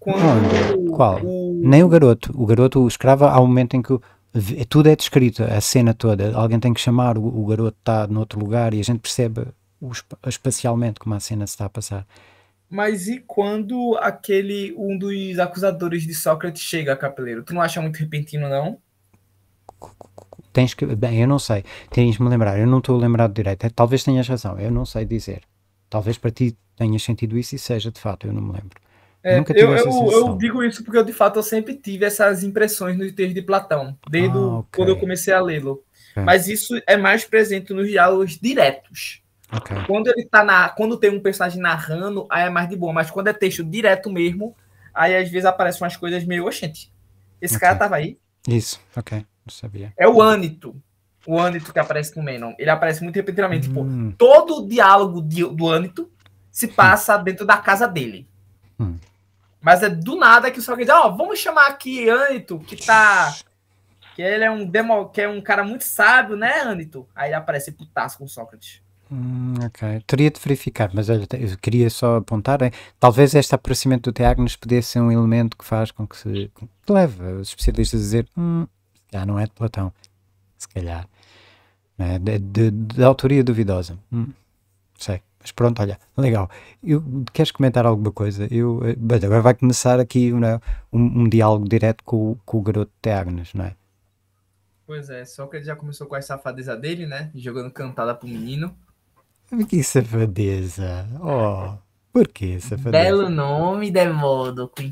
Quando Qual? O... Nem o garoto. O garoto, o escravo, há um momento em que tudo é descrito, a cena toda. Alguém tem que chamar, o, garoto está noutro lugar e a gente percebe espacialmente como a cena se está a passar. Mas e quando aquele, um dos acusadores de Sócrates chega, Capeleiro? Tu não acha muito repentino, não? Tens que. Bem, eu não sei. Tens me lembrar. Eu não estou lembrado direito. Talvez tenhas razão. Eu não sei dizer. Talvez para ti tenhas sentido isso e seja de fato. Eu não me lembro. É, eu, eu, eu, digo isso porque eu, de fato, eu sempre tive essas impressões no texto de Platão, desde ah, okay. quando eu comecei a lê-lo. Okay. Mas isso é mais presente nos diálogos diretos. Okay. Quando ele tá na, quando tem um personagem narrando, aí é mais de boa. Mas quando é texto direto mesmo, aí às vezes aparecem umas coisas meio, oxente, esse cara tava aí. Isso, ok sabia. É o Ânito. O Ânito que aparece no Menon. Ele aparece muito repentinamente. Tipo, hum. Tipo, todo o diálogo de, do Ânito se passa hum. dentro da casa dele. Hum. Mas é do nada que só quer dizer, ó, oh, vamos chamar aqui Ânito, que tá. Que ele é um demo, que é um cara muito sábio, né, Ânito? Aí ele aparece putaço com Sócrates. Hum, ok, teria de verificar, mas olha, eu queria só apontar, hein? talvez este aproximamento do Teagnes pudesse ser um elemento que faz com que se que leve os especialistas a dizer hum, já não é de Platão, se calhar. É de, de, de, autoria duvidosa. Hum, sei. Mas pronto, olha, legal. Eu, queres comentar alguma coisa? Eu, eh, agora vai começar aqui é, um, um, diálogo direto com, com o garoto de Agnes, não é? Pois é, só que ele já começou com a safadeza dele, né? Jogando cantada pro menino. Que safadeza! Oh, por que safadeza? Belo nome, Demodo. Com,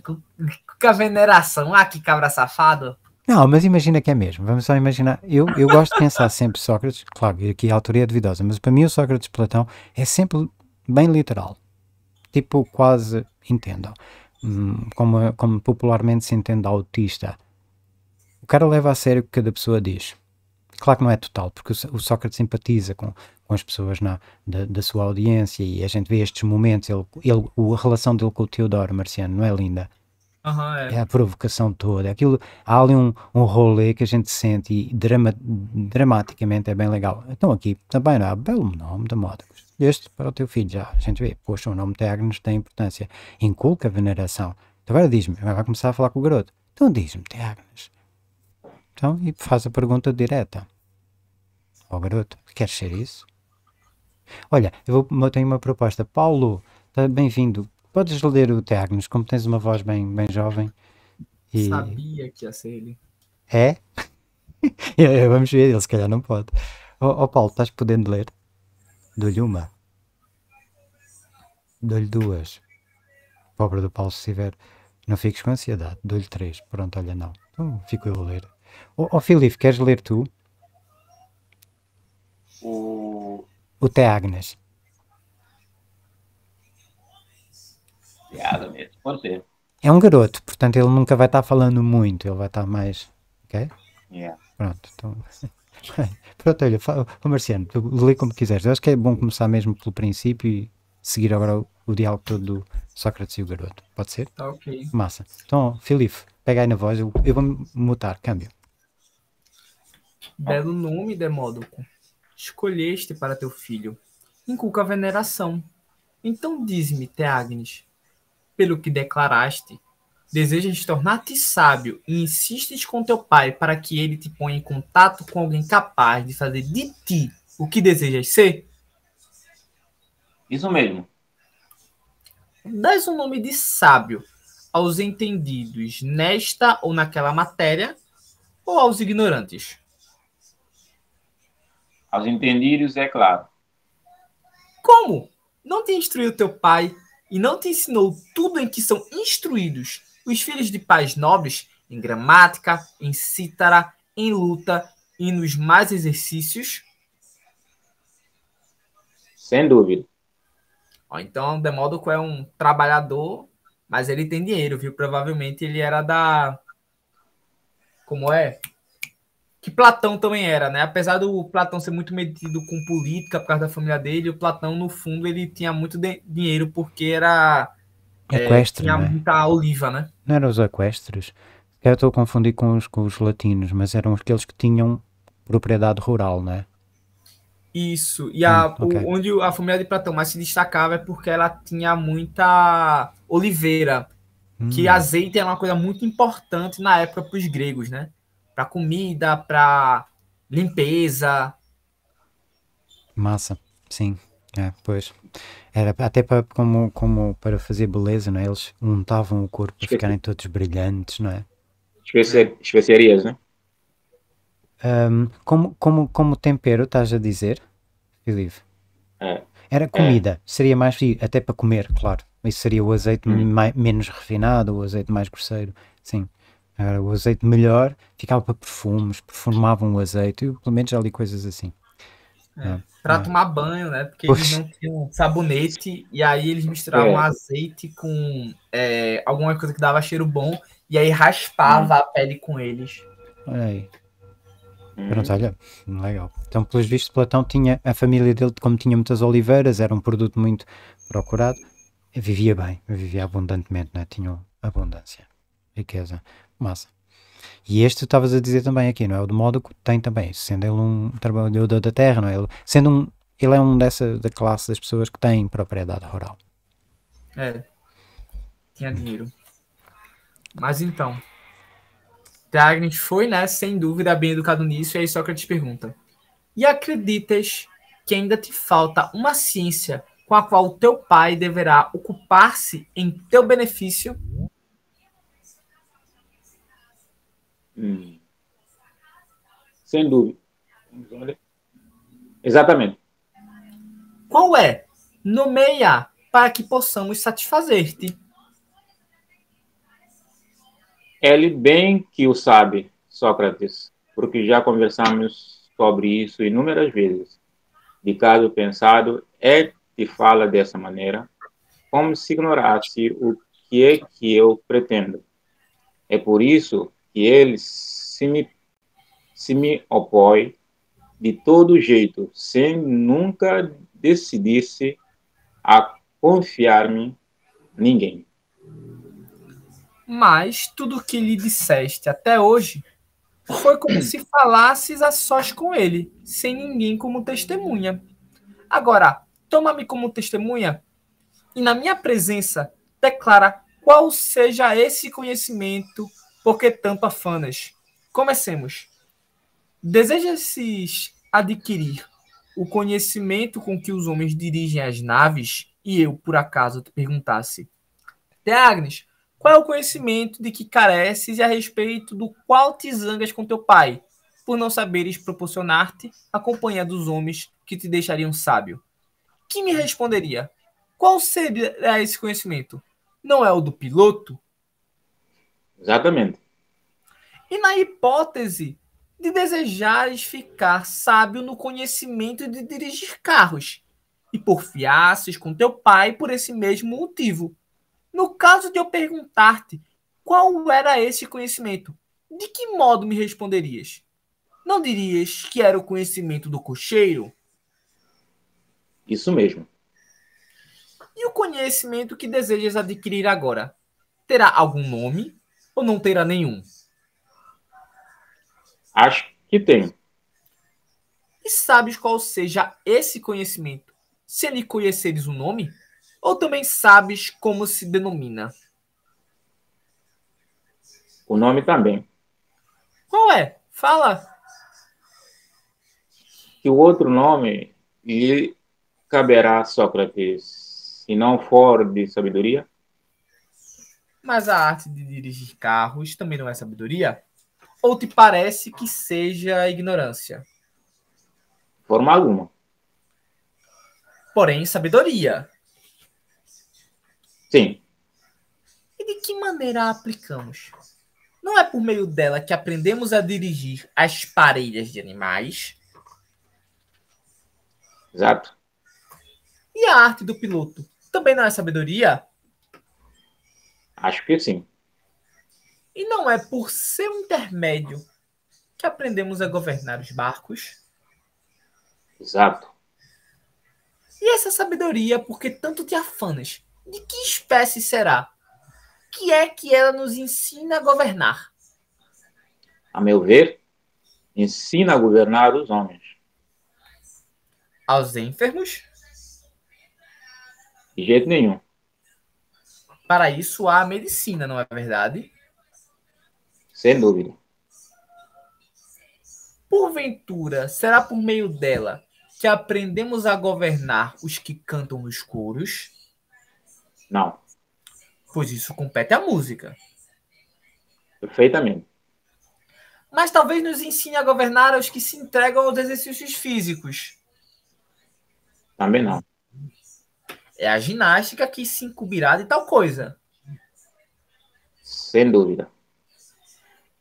com a veneração. Ah, que cabra safado. Não, mas imagina que é mesmo. Vamos só imaginar. Eu, eu gosto de pensar sempre Sócrates, claro, aqui a autoria é duvidosa, mas para mim o Sócrates Platão é sempre bem literal. Tipo, quase, entendam, hum, como, como popularmente se entende autista. O cara leva a sério o que cada pessoa diz. Claro que não é total, porque o Sócrates simpatiza com, com as pessoas na, da, da, sua audiência e a gente vê estes momentos, ele, ele, a relação dele com o Teodoro Marciano, não é linda? Uhum, é. é. a provocação toda. Aquilo, há ali um, um rolê que a gente sente e drama, dramaticamente é bem legal. Então aqui também há belo nome de Módicos. Este para o teu filho já. A gente vê, poxa, o nome Teagnes tem importância. Inculca a veneração. Então agora diz-me, vai começar a falar com o garoto. Então diz-me, Teagnes. Então, e faz a pergunta direta ao garoto: queres ser isso? Olha, eu, vou, eu tenho uma proposta. Paulo, tá bem-vindo. Podes ler o Teagnes, como tens uma voz bem, bem jovem. E... Sabia que ia ser ele. É? [laughs] Vamos ver, ele se calhar não pode. Ó oh, oh, Paulo, estás podendo ler? Dou-lhe uma. Dou-lhe duas. Pobre do Paulo, se tiver. Não fiques com ansiedade. Dou-lhe três. Pronto, olha, não. Então fico eu a ler. Ó oh, oh, Filipe, queres ler tu? O. O Teagnes. Piada mesmo, pode ser. É um garoto, portanto ele nunca vai estar falando muito, ele vai estar mais. Ok? Yeah. Pronto, então. [laughs] Pronto, olha, o Marciano, lê como quiseres. Eu acho que é bom começar mesmo pelo princípio e seguir agora o, o diálogo todo do Sócrates e o garoto. Pode ser? Tá ok. Massa. Então, Filipe, pega aí na voz, eu, eu vou mutar, câmbio. Belo nome, Demódoco. Escolheste para teu filho. Inculca a veneração. Então diz-me, Teagnes, pelo que declaraste, desejas tornar-te sábio e insistes com teu pai para que ele te ponha em contato com alguém capaz de fazer de ti o que desejas ser? Isso mesmo. Dás o um nome de sábio aos entendidos nesta ou naquela matéria ou aos ignorantes? Aos entendidos, é claro. Como? Não te instruiu teu pai e não te ensinou tudo em que são instruídos os filhos de pais nobres em gramática, em cítara, em luta e nos mais exercícios? Sem dúvida. Ó, então, Demódoco é um trabalhador, mas ele tem dinheiro, viu? Provavelmente ele era da. Como é? Que Platão também era, né? Apesar do Platão ser muito metido com política por causa da família dele, o Platão, no fundo, ele tinha muito dinheiro porque era. Equestre, é, tinha né? muita oliva, né? Não eram os equestres. Eu estou a confundir com os, com os latinos, mas eram aqueles que tinham propriedade rural, né? Isso. E a, hum, okay. o, onde a família de Platão mais se destacava é porque ela tinha muita oliveira. Hum. Que azeite era uma coisa muito importante na época para os gregos, né? Para comida, para limpeza. Massa, sim. É, pois. Era até para, como, como para fazer beleza, não é? Eles untavam o corpo para ficarem todos brilhantes, não é? especiarias, né? Um, como, como, como tempero, estás a dizer, Filipe? É. Era comida, é. seria mais até para comer, claro. Isso seria o azeite hum. mais, menos refinado, o azeite mais grosseiro, sim. Era o azeite melhor, ficava para perfumes, perfumavam o azeite, eu, pelo menos já li coisas assim. É, é, para é. tomar banho, né? Porque Poxa. eles não tinham sabonete e aí eles misturavam é. azeite com é, alguma coisa que dava cheiro bom e aí raspava hum. a pele com eles. Olha aí. Hum. Pronto, olha, legal. Então, pelos vistos, Platão tinha a família dele, como tinha muitas oliveiras, era um produto muito procurado, vivia bem, vivia abundantemente, né? tinha abundância, riqueza. Massa. E este estavas a dizer também aqui, não é? O de modo que tem também, sendo ele um trabalhador da terra, não é? Ele, sendo um, ele é um dessa da classe das pessoas que têm propriedade rural. É. Tinha dinheiro. Mas então, Diagnes foi, né, sem dúvida, bem educado nisso, e aí Sócrates pergunta: E acreditas que ainda te falta uma ciência com a qual teu pai deverá ocupar-se em teu benefício? Hum. Sem dúvida. Exatamente. Qual é? Nomeia para que possamos satisfazer-te. Ele bem que o sabe, Sócrates, porque já conversamos sobre isso inúmeras vezes. De caso pensado, é que fala dessa maneira, como se ignorasse o que é que eu pretendo. É por isso que ele se me, se me opõe de todo jeito, sem nunca decidir-se a confiar-me ninguém. Mas tudo que lhe disseste até hoje foi como se falasses a sós com ele, sem ninguém como testemunha. Agora, toma-me como testemunha e na minha presença declara qual seja esse conhecimento, porque tanto afanas. Comecemos. Desejas adquirir o conhecimento com que os homens dirigem as naves? E eu, por acaso, te perguntasse: Teagnes, qual é o conhecimento de que careces e a respeito do qual te zangas com teu pai, por não saberes proporcionar-te a companhia dos homens que te deixariam sábio? Que me responderia? Qual seria esse conhecimento? Não é o do piloto? Exatamente. E na hipótese de desejares ficar sábio no conhecimento de dirigir carros, e porfiasses com teu pai por esse mesmo motivo. No caso de eu perguntar-te qual era esse conhecimento, de que modo me responderias? Não dirias que era o conhecimento do cocheiro? Isso mesmo. E o conhecimento que desejas adquirir agora? Terá algum nome ou não terá nenhum? Acho que tem. E sabes qual seja esse conhecimento? Se lhe conheceres o nome? Ou também sabes como se denomina? O nome também. Qual é? Fala. Que o outro nome lhe caberá, Sócrates, se não for de sabedoria? Mas a arte de dirigir carros também não é sabedoria? Ou te parece que seja ignorância? Forma alguma. Porém, sabedoria. Sim. E de que maneira a aplicamos? Não é por meio dela que aprendemos a dirigir as parelhas de animais? Exato. E a arte do piloto também não é sabedoria? Acho que sim. E não é por seu intermédio que aprendemos a governar os barcos? Exato. E essa sabedoria, por que tanto te afanas? De que espécie será? Que é que ela nos ensina a governar? A meu ver, ensina a governar os homens. Aos enfermos? De jeito nenhum. Para isso há a medicina, não é verdade? Sem dúvida. Porventura, será por meio dela que aprendemos a governar os que cantam nos coros? Não. Pois isso compete à música. Perfeitamente. Mas talvez nos ensine a governar os que se entregam aos exercícios físicos. Também não. É a ginástica que se incumbirá de tal coisa. Sem dúvida.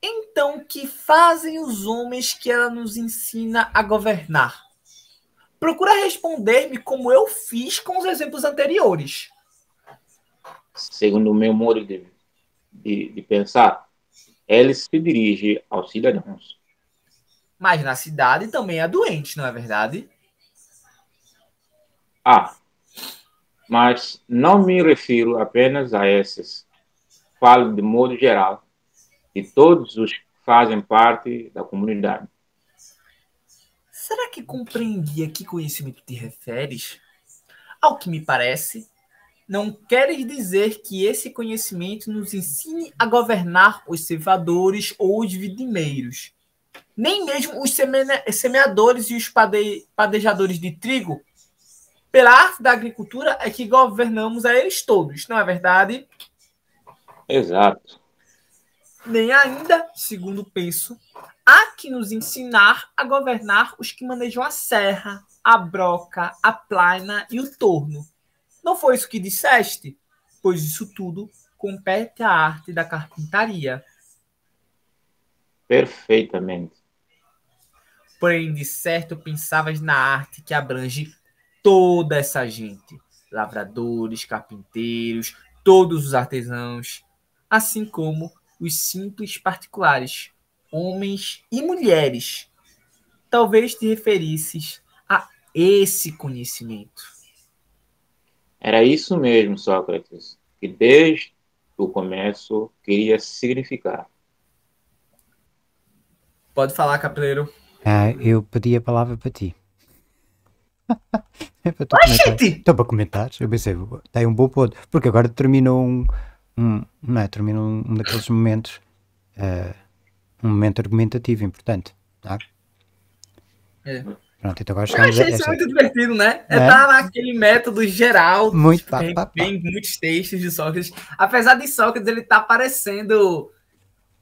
Então, que fazem os homens que ela nos ensina a governar? Procura responder-me como eu fiz com os exemplos anteriores. Segundo o meu modo de, de, de pensar, ele se dirige aos cidadãos. Mas na cidade também há doentes, não é verdade? Ah, mas não me refiro apenas a esses. Falo de modo geral de todos os que fazem parte da comunidade. Será que compreendi a que conhecimento te referes? Ao que me parece, não queres dizer que esse conhecimento nos ensine a governar os ceifadores ou os vidimeiros, nem mesmo os semeadores e os padejadores de trigo. Pela arte da agricultura é que governamos a eles todos, não é verdade? Exato. Nem ainda, segundo penso, há que nos ensinar a governar os que manejam a serra, a broca, a plaina e o torno. Não foi isso que disseste? Pois isso tudo compete à arte da carpintaria. Perfeitamente. Porém, de certo, pensavas na arte que abrange toda essa gente: lavradores, carpinteiros, todos os artesãos, assim como os simples particulares, homens e mulheres. talvez te referisses a esse conhecimento. Era isso mesmo, Sócrates, que desde o começo queria significar. Pode falar, Capeleiro. Ah, eu pedi a palavra para ti. É para tu comentar. para comentares, eu pensei, tem um bom ponto. Porque agora terminou um, um, não é, terminou um daqueles momentos, eh, um momento argumentativo importante. Tá? É. Pronto, então agora Eu chegamos a achei isso essa. muito divertido, né? É, É. tá naquele método geral. Muito pá, pá. tem muitos textos de Sócrates. Apesar de Sócrates, ele tá parecendo,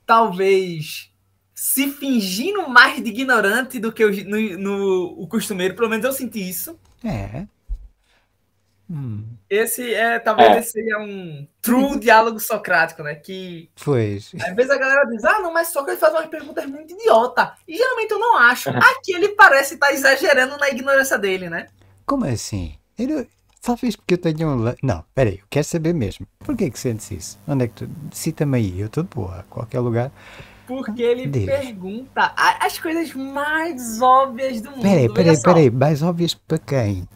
talvez, se fingindo mais de ignorante do que o, no, no- o costumeiro. Pelo menos eu senti isso. É. Hum, Esse é, talvez, É. esse seja um true [laughs] diálogo socrático, né? Que pois. às vezes a galera diz, ah, não, mas Sócrates faz umas perguntas muito idiota. E geralmente eu não acho. [laughs] Aqui ele parece estar exagerando na ignorância dele, né? Como assim? Eu não- Talvez porque eu tenho um. Não, peraí, eu quero saber mesmo. Porquê que sentes isso? Onde é que tu. Cita-me aí, eu estou de boa, a qualquer lugar. Porque ele Deus. pergunta as coisas mais óbvias do mundo. Peraí, peraí, peraí, mais óbvias para quem?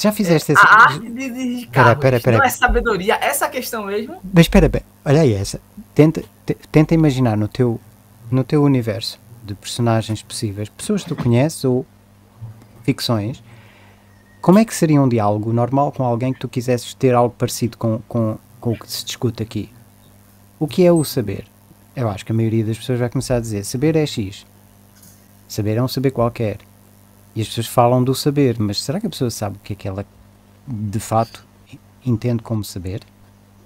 Já fizeste essa. A arte de dirigir Pera, pera, pera. não é sabedoria, essa questão mesmo. Mas espera, olha aí essa. Tenta, te- tenta imaginar no teu, no teu universo de personagens possíveis, pessoas que tu conheces ou ficções, como é que seria um diálogo normal com alguém que tu quisesses ter algo parecido com, com, com o que se discute aqui? O que é o saber? Eu acho que a maioria das pessoas vai começar a dizer saber é X. Saber é um saber qualquer. E as pessoas falam do saber, mas será que a pessoa sabe o que é que ela de fato entende como saber?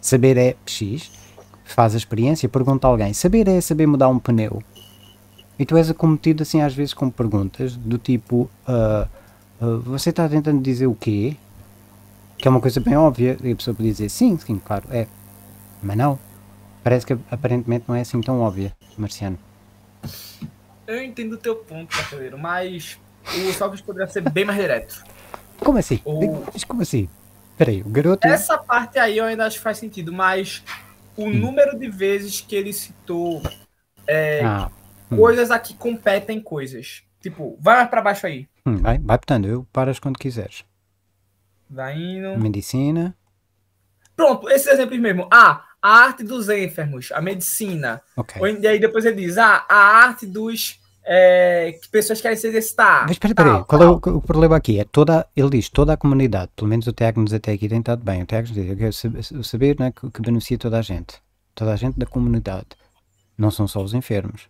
Saber é X, faz a experiência, pergunta a alguém. Saber é saber mudar um pneu. E tu és acometido assim às vezes com perguntas do tipo: ah, ah, Você está tentando dizer o quê? Que é uma coisa bem óbvia. E a pessoa pode dizer: Sim, sim, claro, é. Mas não. Parece que aparentemente não é assim tão óbvia, Marciano. Eu entendo o teu ponto, Cavaleiro, mas o Sócrates poderia ser bem mais direto. Como assim? O- Mas como assim? Peraí, o garoto. Essa parte aí eu ainda acho que faz sentido, mas o Hum. número de vezes que ele citou Ah, Hum. coisas aqui competem coisas. Tipo, vai mais pra baixo aí. hum, vai, vai portanto, eu paras quando quiseres. Vai indo. Medicina. Pronto, esses exemplos mesmo. Ah, a arte dos enfermos, a medicina. Ok. Ou, e aí depois ele diz, ah, a arte dos. É, que pessoas querem se exercitar. Mas espera, tal, espera aí, qual é o, o problema aqui? É toda, ele diz toda a comunidade, pelo menos o Tiago-nos até aqui tem estado bem. O Tiago diz que é o saber, o saber né, que, que beneficia toda a gente, toda a gente da comunidade. Não são só os enfermos,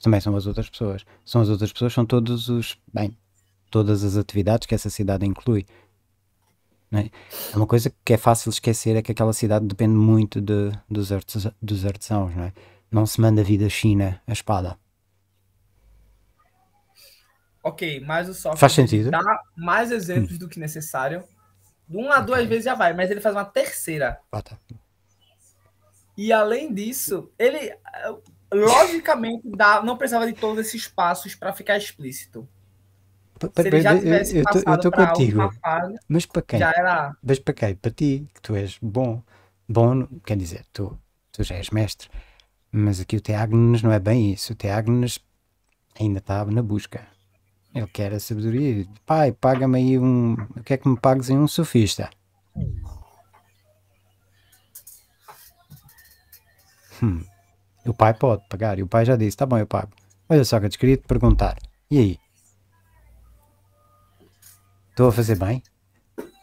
também são as outras pessoas. São as outras pessoas, são todos os, bem, todas as atividades que essa cidade inclui. Não É uma coisa que é fácil esquecer, é que aquela cidade depende muito de, dos, artes, dos artesãos, não é? Não se manda vida China a espada. Ok, mas o Sócrates Faz sentido. dá mais exemplos do que necessário. Uma, duas vezes já vai, mas ele faz uma terceira. Ah, tá. E além disso, ele eh, logicamente dá, não precisava de todos esses passos para ficar explícito. Se ele já eu- tivesse eu tô- eu passado estou para contigo. Mas para quem? já era. Mas para quem? Para ti, que tu és bom. Bom, quer dizer, tu, tu já és mestre. Mas aqui o Teágnes não é bem isso. O Teágnes ainda está na busca. Ele quer a sabedoria. Pai, paga-me aí um. Eu quero que me pagues em um sofista. Hum. O pai pode pagar. E o pai já disse: tá bom, eu pago. Olha só, que eu queria te perguntar. E aí? Estou a fazer bem?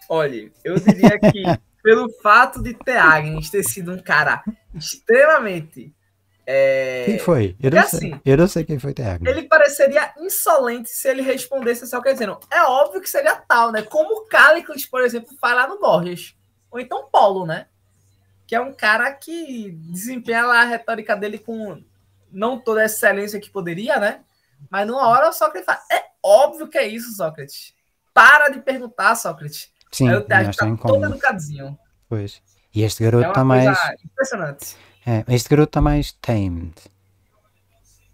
Olha, eu diria que [laughs] pelo fato de ter Agnes ter sido um cara extremamente. é, Quem foi? Eu não, sei. assim. eu não sei quem foi Teagnes. Ele pareceria insolente se ele respondesse só quer dizendo. É óbvio que seria tal, né? Como o Calicles, por exemplo, faz lá no Borges. Ou então Paulo, né? Que é um cara que desempenha lá a retórica dele com não toda a excelência que poderia, né? Mas numa hora o Sócrates fala: É óbvio que é isso, Sócrates. Para de perguntar, Sócrates. Sim, o Teagnes nós tá tem todo educadinho. Pois. E este É garoto está coisa mais. impressionante. É, este garoto está mais tamed.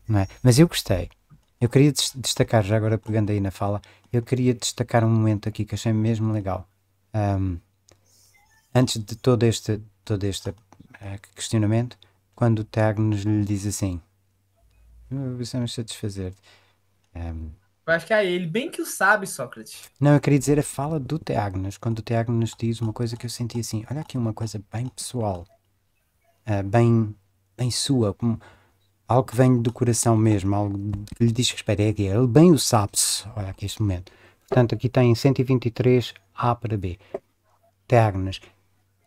Não é? Mas eu gostei. Eu queria des- destacar, já agora pegando aí na fala, eu queria destacar um momento aqui que achei mesmo legal. Ahm, antes de todo este, todo este eh, questionamento, quando o Teagnes lhe diz assim: Vamos satisfazer. Um, eu acho que é ele, bem que o sabe, Sócrates. Não, eu queria dizer a fala do Teagnes, quando o Teagnes diz uma coisa que eu senti assim, olha aqui uma coisa bem pessoal, uh, bem, bem sua, algo que vem do coração mesmo, algo que lhe diz respeito, é que ele bem o sabe-se, olha aqui este momento. Portanto, aqui tem 123 A para B. Teagnes,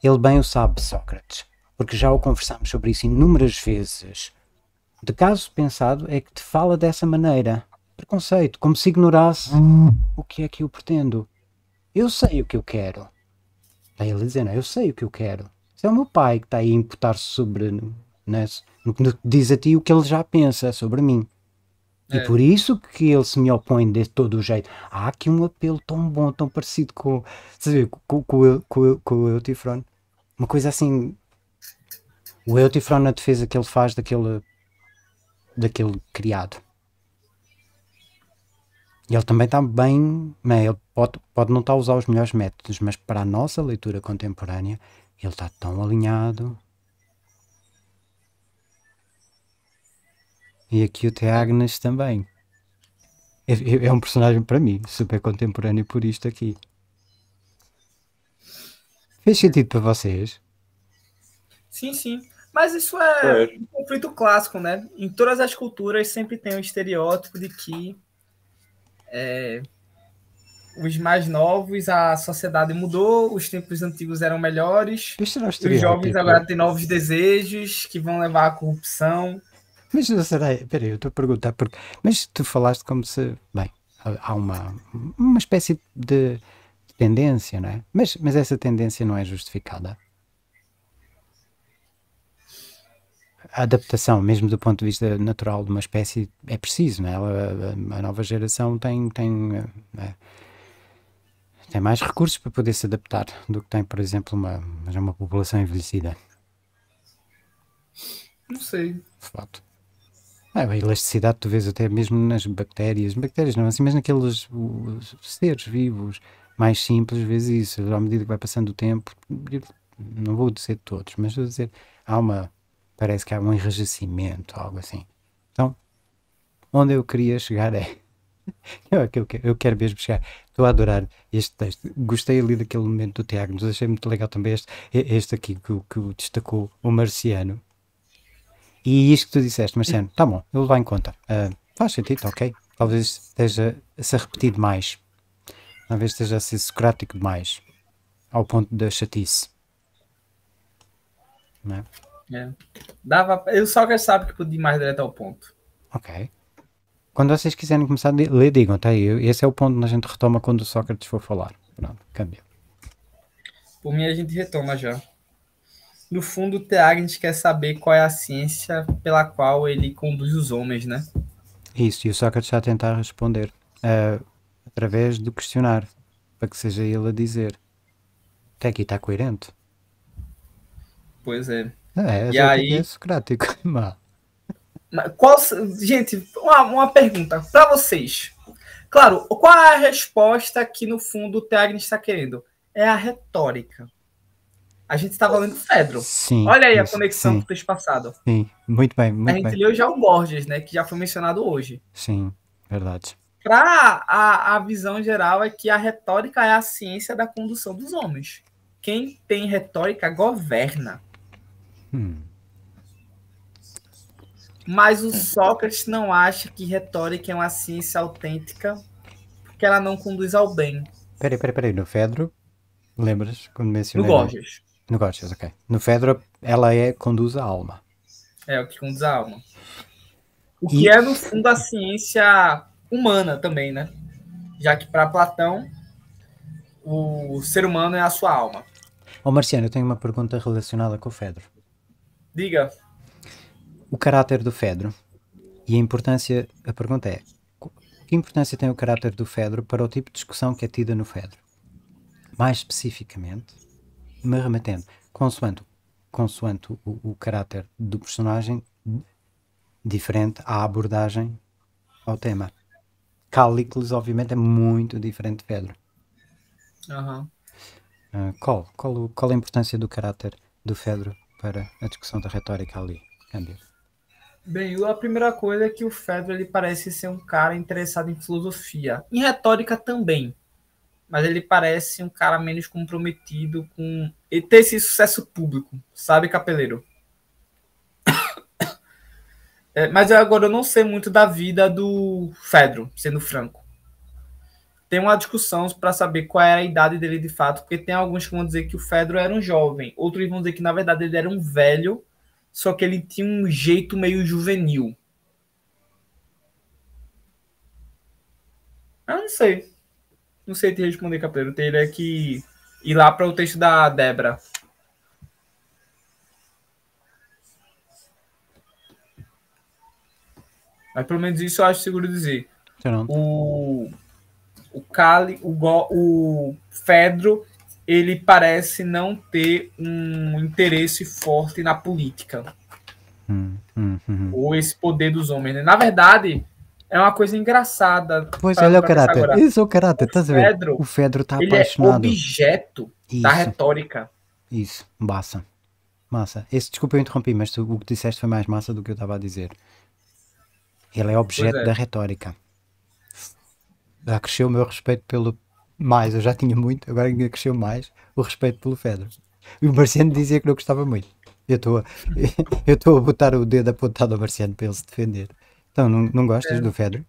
ele bem o sabe, Sócrates, porque já o conversámos sobre isso inúmeras vezes. De caso pensado é que te fala dessa maneira preconceito, como se ignorasse o que é que eu pretendo. Eu sei o que eu quero. Está ele a dizer, não, eu sei o que eu quero. Isso é o meu pai que está aí a imputar-se sobre, né, no que diz a ti o que ele já pensa sobre mim. É. E por isso que ele se me opõe de todo o jeito. Há aqui um apelo tão bom, tão parecido com, sabe, com, com, com, com o Eutifron. Uma coisa assim. O Eutifron na defesa que ele faz daquele, daquele criado. Ele também está bem, né, ele pode, pode não estar a usar os melhores métodos, mas para a nossa leitura contemporânea, ele está tão alinhado. E aqui o Teagnes também. É, é, é um personagem para mim, super contemporâneo por isto aqui. Fez sentido para vocês? Sim, sim. Mas isso é, é um conflito clássico, né? Em todas as culturas sempre tem o um estereótipo de que é, os mais novos, a sociedade mudou, os tempos antigos eram melhores, os jovens agora têm novos desejos que vão levar à corrupção. Mas será, peraí, eu estou a perguntar, porque, mas tu falaste como se, bem, há uma, uma espécie de tendência, não é? Mas, mas essa tendência não é justificada. A adaptação, mesmo do ponto de vista natural de uma espécie, é preciso, não é? A, a nova geração tem, tem, é, tem mais recursos para poder se adaptar do que tem, por exemplo, uma, uma população envelhecida. Não sei. Fato. É, a elasticidade tu vês até mesmo nas bactérias, bactérias não, assim, mas naqueles seres vivos mais simples, vês isso, à medida que vai passando o tempo, não vou dizer todos, mas vou dizer, há uma parece que há um enrijecimento, algo assim. Então, onde eu queria chegar é. [laughs] eu, eu, quero mesmo chegar. Estou a adorar este texto. Gostei ali daquele momento do Tiago, mas achei muito legal também este, este aqui que, que destacou o Marciano. E isto que tu disseste, Marciano, tá bom, eu levar em conta. Uh, faz sentido, ok. Talvez esteja a ser repetido mais. Talvez esteja a ser socrático demais. Ao ponto da chatice. Não é? É. Dava, eu só que sabe que podia ir mais direto ao ponto. Ok. Quando vocês quiserem começar a ler, digam, tá aí. Esse é o ponto que a gente retoma quando o Sócrates for falar. Pronto, cambia. Por mim, a gente retoma já. No fundo, o Teagnes quer saber qual é a ciência pela qual ele conduz os homens, né? Isso, e o Sócrates está a tentar responder uh, através do questionar, para que seja ele a dizer. Até aqui está coerente. Pois é. É, e aí é socrático. Qual, gente, uma, uma pergunta para vocês. Claro, qual é a resposta que no fundo o Teagnes está querendo? É a retórica. A gente estava lendo Fedro. Sim, Olha aí a conexão sim. o texto passado. Sim, muito bem. Muito a gente bem. leu já o Borges, né? Que já foi mencionado hoje. Sim, verdade. Para a, a visão geral é que a retórica é a ciência da condução dos homens. Quem tem retórica governa. Hum. Mas o Sócrates não acha que retórica é uma ciência autêntica porque ela não conduz ao bem. Peraí, peraí, peraí. No Fedro, lembras quando mencionei? No Gorgias. No Gorgias, ok. No Fedro, ela é conduz a alma. É, o que conduz a alma. O e... que é, no fundo, a ciência humana também, né? Já que para Platão, o ser humano é a sua alma. Ô Marciano, eu tenho uma pergunta relacionada com o Fedro. Diga. O caráter do Fedro. E a importância, a pergunta é, que importância tem o caráter do Fedro para o tipo de discussão que é tida no Fedro? Mais especificamente, me remetendo, consoante, consoante o, o caráter do personagem diferente à abordagem ao tema. Cállicles, obviamente, é muito diferente de Fedro. Uhum. Uh, qual, qual, qual a importância do caráter do Fedro para a discussão da retórica ali. Câmbio. Bem, a primeira coisa é que o Fedro ele parece ser um cara interessado em filosofia, em retórica também, mas ele parece um cara menos comprometido com e ter esse sucesso público, sabe, Capeleiro? [coughs] É, mas agora eu não sei muito da vida do Fedro, sendo franco. Tem uma discussão para saber qual era a idade dele de fato, porque tem alguns que vão dizer que o Fedro era um jovem, outros vão dizer que na verdade ele era um velho só que ele tinha um jeito meio juvenil. Eu não sei. Não sei te responder, Capeleiro. Teria que ir lá para o texto da Débora. Mas pelo menos isso eu acho seguro dizer. O, o Cali, o, Go, o Fedro, ele parece não ter um interesse forte na política. Hum, hum, hum. Ou esse poder dos homens. Né? Na verdade, é uma coisa engraçada. Pois olha o caráter. Agora. Isso é o caráter, tá vendo? O Fedro tá ele é apaixonado. Ele é objeto Isso. da retórica. Isso, massa. Massa. Esse, desculpa eu interrompi, mas tu, o que disseste foi mais massa do que eu estava a dizer. Ele é objeto é. da retórica. Já cresceu o meu respeito pelo, mais, eu já tinha muito, agora ainda cresceu mais o respeito pelo Fedro. E o Marciano dizia que não gostava muito. Eu estou a, [laughs] botar o dedo apontado ao Marciano para ele se defender. Então, não, não gostas é. do Fedro?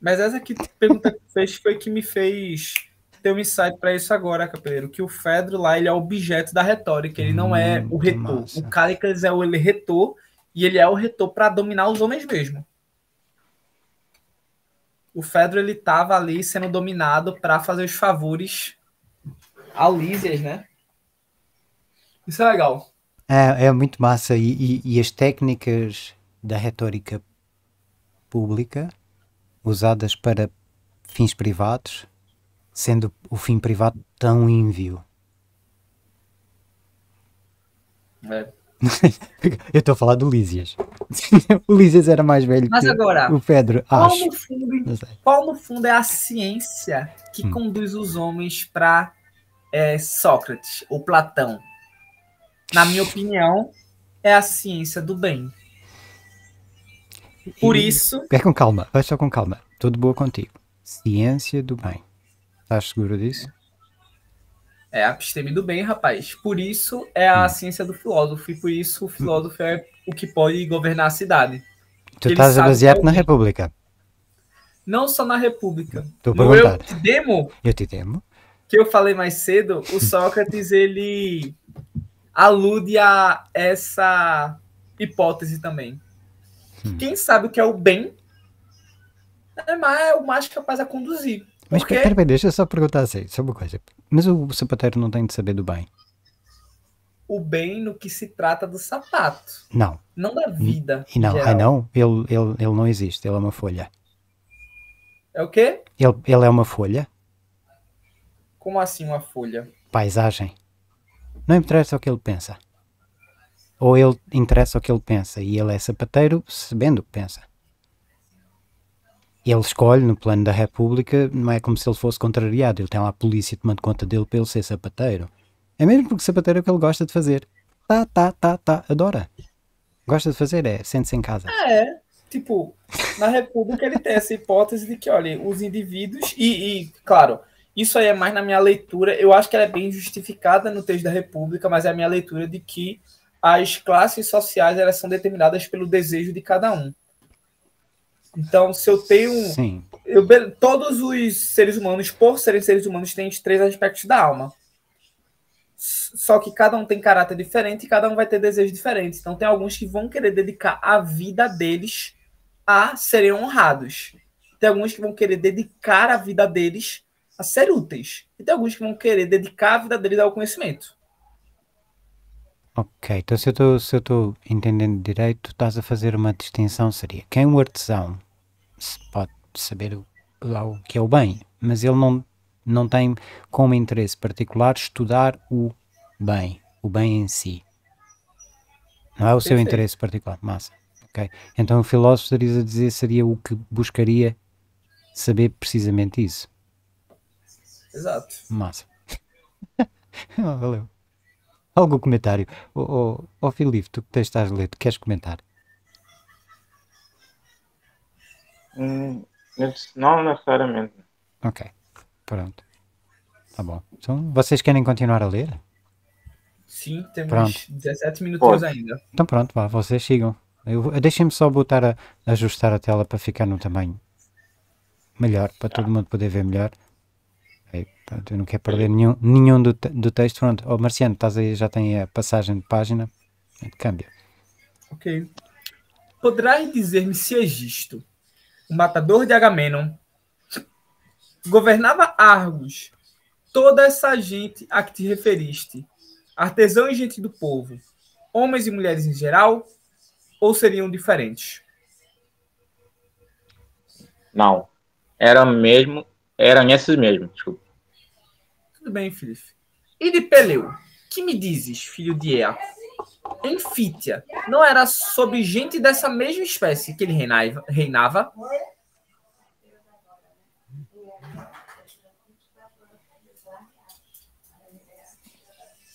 Mas essa que pergunta que fez foi que me fez ter um insight para isso agora, Capeleiro, que o Fedro lá ele é objeto da retórica, ele não é o retor. Massa. O Cálicas é o ele retor e ele é o retor para dominar os homens mesmo o Fedro ele tava ali sendo dominado para fazer os favores ao Lísias, né? Isso é legal. É, é muito massa e, e, e as técnicas da retórica pública usadas para fins privados, sendo o fim privado tão ínvio. É. [laughs] Eu estou a falar do Lísias. [laughs] o Lísias era mais velho Mas que agora, o Pedro. Qual, acho. No fundo, qual no fundo é a ciência que hum. conduz os homens para é, Sócrates ou Platão? Na minha [laughs] opinião, é a ciência do bem. Por e, isso. É com calma, vai só com calma. Tudo boa contigo. Ciência do bem. Estás seguro disso? É a episteme do bem, rapaz. Por isso é a hum. ciência do filósofo, e por isso o filósofo é o que pode governar a cidade. Tu estás a basear-te na República. Não só na República. Tô no eu te demo. Eu te demo. Que eu falei mais cedo, o [laughs] Sócrates ele alude a essa hipótese também. Hum. Quem sabe o que é o bem é, mais, é o mais capaz a conduzir. Mas Porque... peraí, deixa eu só perguntar assim, só uma coisa. Mas o sapateiro não tem de saber do bem? O bem no que se trata do sapato. Não. Não da vida. E não, ah, não, ele, ele, ele não existe, ele é uma folha. É o quê? Ele, ele é uma folha. Como assim uma folha? Paisagem. Não interessa o que ele pensa. Ou ele interessa o que ele pensa e ele é sapateiro sabendo o que pensa ele escolhe no plano da República, não é como se ele fosse contrariado, ele tem lá a polícia tomando conta dele ele ser sapateiro. É mesmo porque sapateiro é o que ele gosta de fazer. Tá, tá, tá, tá, adora. Gosta de fazer, é, sente-se em casa. É, tipo, na República ele tem essa hipótese de que, olha, os indivíduos, e, e, claro, isso aí é mais na minha leitura, eu acho que ela é bem justificada no texto da República, mas é a minha leitura de que as classes sociais elas são determinadas pelo desejo de cada um. Então, se eu tenho. Sim. Eu, todos os seres humanos, por serem seres humanos, têm os três aspectos da alma. Só que cada um tem caráter diferente e cada um vai ter desejos diferentes. Então, tem alguns que vão querer dedicar a vida deles a serem honrados. Tem alguns que vão querer dedicar a vida deles a ser úteis. E tem alguns que vão querer dedicar a vida deles ao conhecimento. Ok, então se eu estou entendendo direito, estás a fazer uma distinção, seria quem é um artesão se pode saber lá o que é o bem, mas ele não, não tem como interesse particular estudar o bem, o bem em si. Não é o seu interesse particular, massa. Okay. Então o filósofo estaria a dizer seria o que buscaria saber precisamente isso. Exato. Massa. [laughs] valeu. Algum comentário? Ó oh, oh, oh, Filipe, tu que estás a ler, tu queres comentar? Hum, não necessariamente. Ok, pronto. Tá bom. Então, vocês querem continuar a ler? Sim, temos Pronto. 17 minutos Pode. ainda. Então pronto, vá, vocês sigam. Eu, Deixem-me só botar a ajustar a tela para ficar no tamanho melhor, para todo mundo poder ver melhor. Ok, pronto, eu não quero perder nenhum, nenhum do, do texto. Pronto, oh, Marciano, estás aí, já tem a passagem de página. Câmbio. Ok. Poderás dizer-me se Egisto, o matador de Agamenon, governava Argos, toda essa gente a que te referiste, artesão e gente do povo, homens e mulheres em geral, ou seriam diferentes? Não. Era mesmo, eram esses mesmos. Desculpa. Tudo bem, Filipe. E de Peleu, que me dizes, filho de Ea? Em Fítia, não era sobre gente dessa mesma espécie que ele reinava? reinava?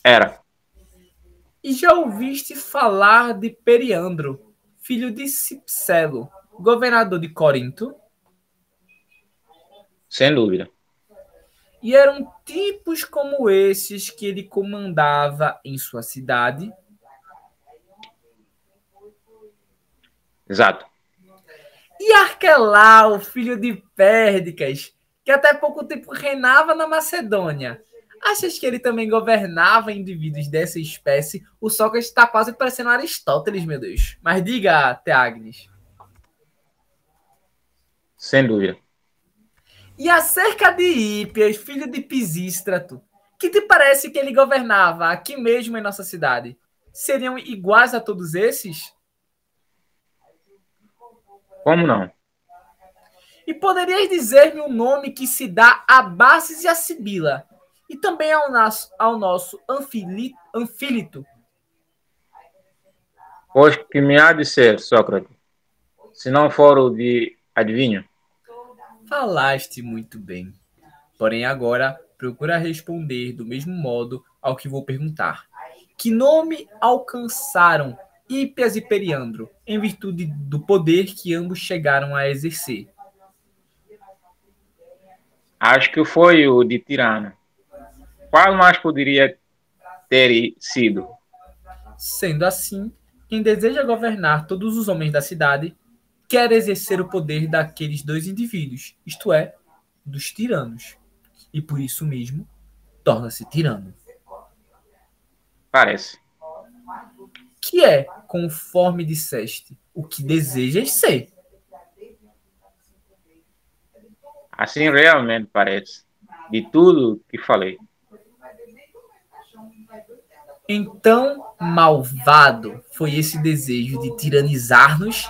Era. E já ouviste falar de Periandro, filho de Cipselo, governador de Corinto? Sem dúvida. E eram tipos como esses que ele comandava em sua cidade? Exato. E Arquelau, filho de Pérdicas, que até pouco tempo reinava na Macedônia. Achas que ele também governava indivíduos dessa espécie? O Sócrates está quase parecendo Aristóteles, meu Deus. Mas diga, Teagnes. Sem dúvida. E acerca de Hípias, filho de Pisístrato, que te parece que ele governava aqui mesmo em nossa cidade? Seriam iguais a todos esses? Como não? E poderias dizer-me o nome que se dá a Bases e a Sibila, e também ao nosso, ao nosso Anfili- Anfílito? Pois que me há de ser, Sócrates, se não for o de adivinho. Falaste muito bem. Porém, agora procura responder do mesmo modo ao que vou perguntar. Que nome alcançaram Hípias e Periandro em virtude do poder que ambos chegaram a exercer? Acho que foi o de Tirano. Qual mais poderia ter sido? Sendo assim, quem deseja governar todos os homens da cidade quer exercer o poder daqueles dois indivíduos, isto é, dos tiranos. E por isso mesmo, torna-se tirano. Parece. Que é, conforme disseste, o que desejas ser. Assim realmente parece. De tudo que falei. Então, malvado foi esse desejo de tiranizar-nos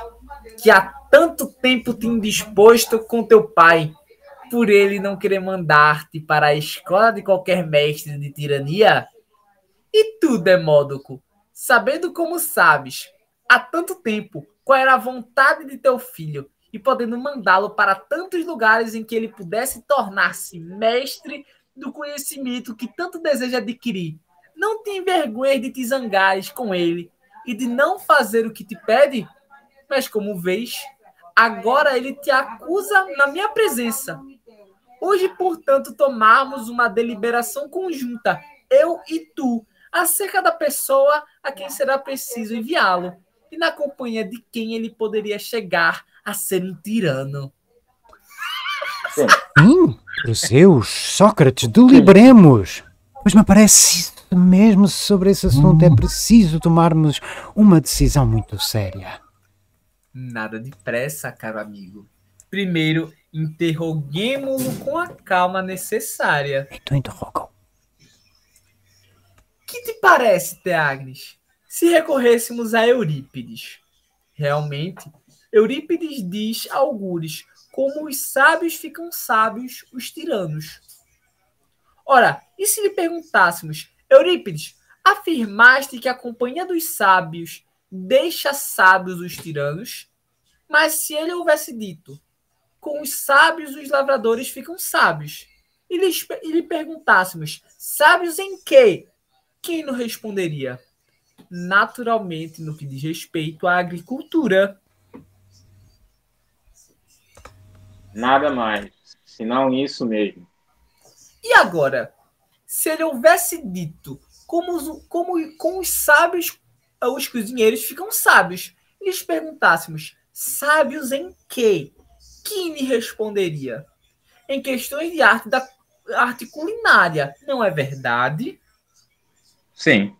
que há tanto tempo te indisposto com teu pai, por ele não querer mandar-te para a escola de qualquer mestre de tirania? E tu, Demódoco, sabendo como sabes, há tanto tempo qual era a vontade de teu filho e podendo mandá-lo para tantos lugares em que ele pudesse tornar-se mestre do conhecimento que tanto deseja adquirir, não tem vergonha de te zangares com ele e de não fazer o que te pede? Mas como vês, agora ele te acusa na minha presença. Hoje, portanto, tomamos uma deliberação conjunta, eu e tu, acerca da pessoa a quem será preciso enviá-lo e na companhia de quem ele poderia chegar a ser um tirano. Sim, Proseus, Sócrates, deliberemos. Pois me parece mesmo sobre esse assunto é preciso tomarmos uma decisão muito séria. Nada de pressa, caro amigo. Primeiro, interroguemo-lo com a calma necessária. Então interrogam. Que te parece, Teagnes, se recorrêssemos a Eurípides? Realmente, Eurípides diz a algures como os sábios ficam sábios os tiranos. Ora, e se lhe perguntássemos, Eurípides, afirmaste que a companhia dos sábios deixa sábios os tiranos? Mas se ele houvesse dito, com os sábios os lavradores ficam sábios, e lhe, e lhe perguntássemos, sábios em quê? Quem nos responderia? Naturalmente, no que diz respeito à agricultura. Nada mais, senão isso mesmo. E agora, se ele houvesse dito como os, como, como os sábios, os cozinheiros ficam sábios, e lhes perguntássemos, sábios em quê? Kine responderia, em questões de arte da arte culinária, não é verdade? Sim.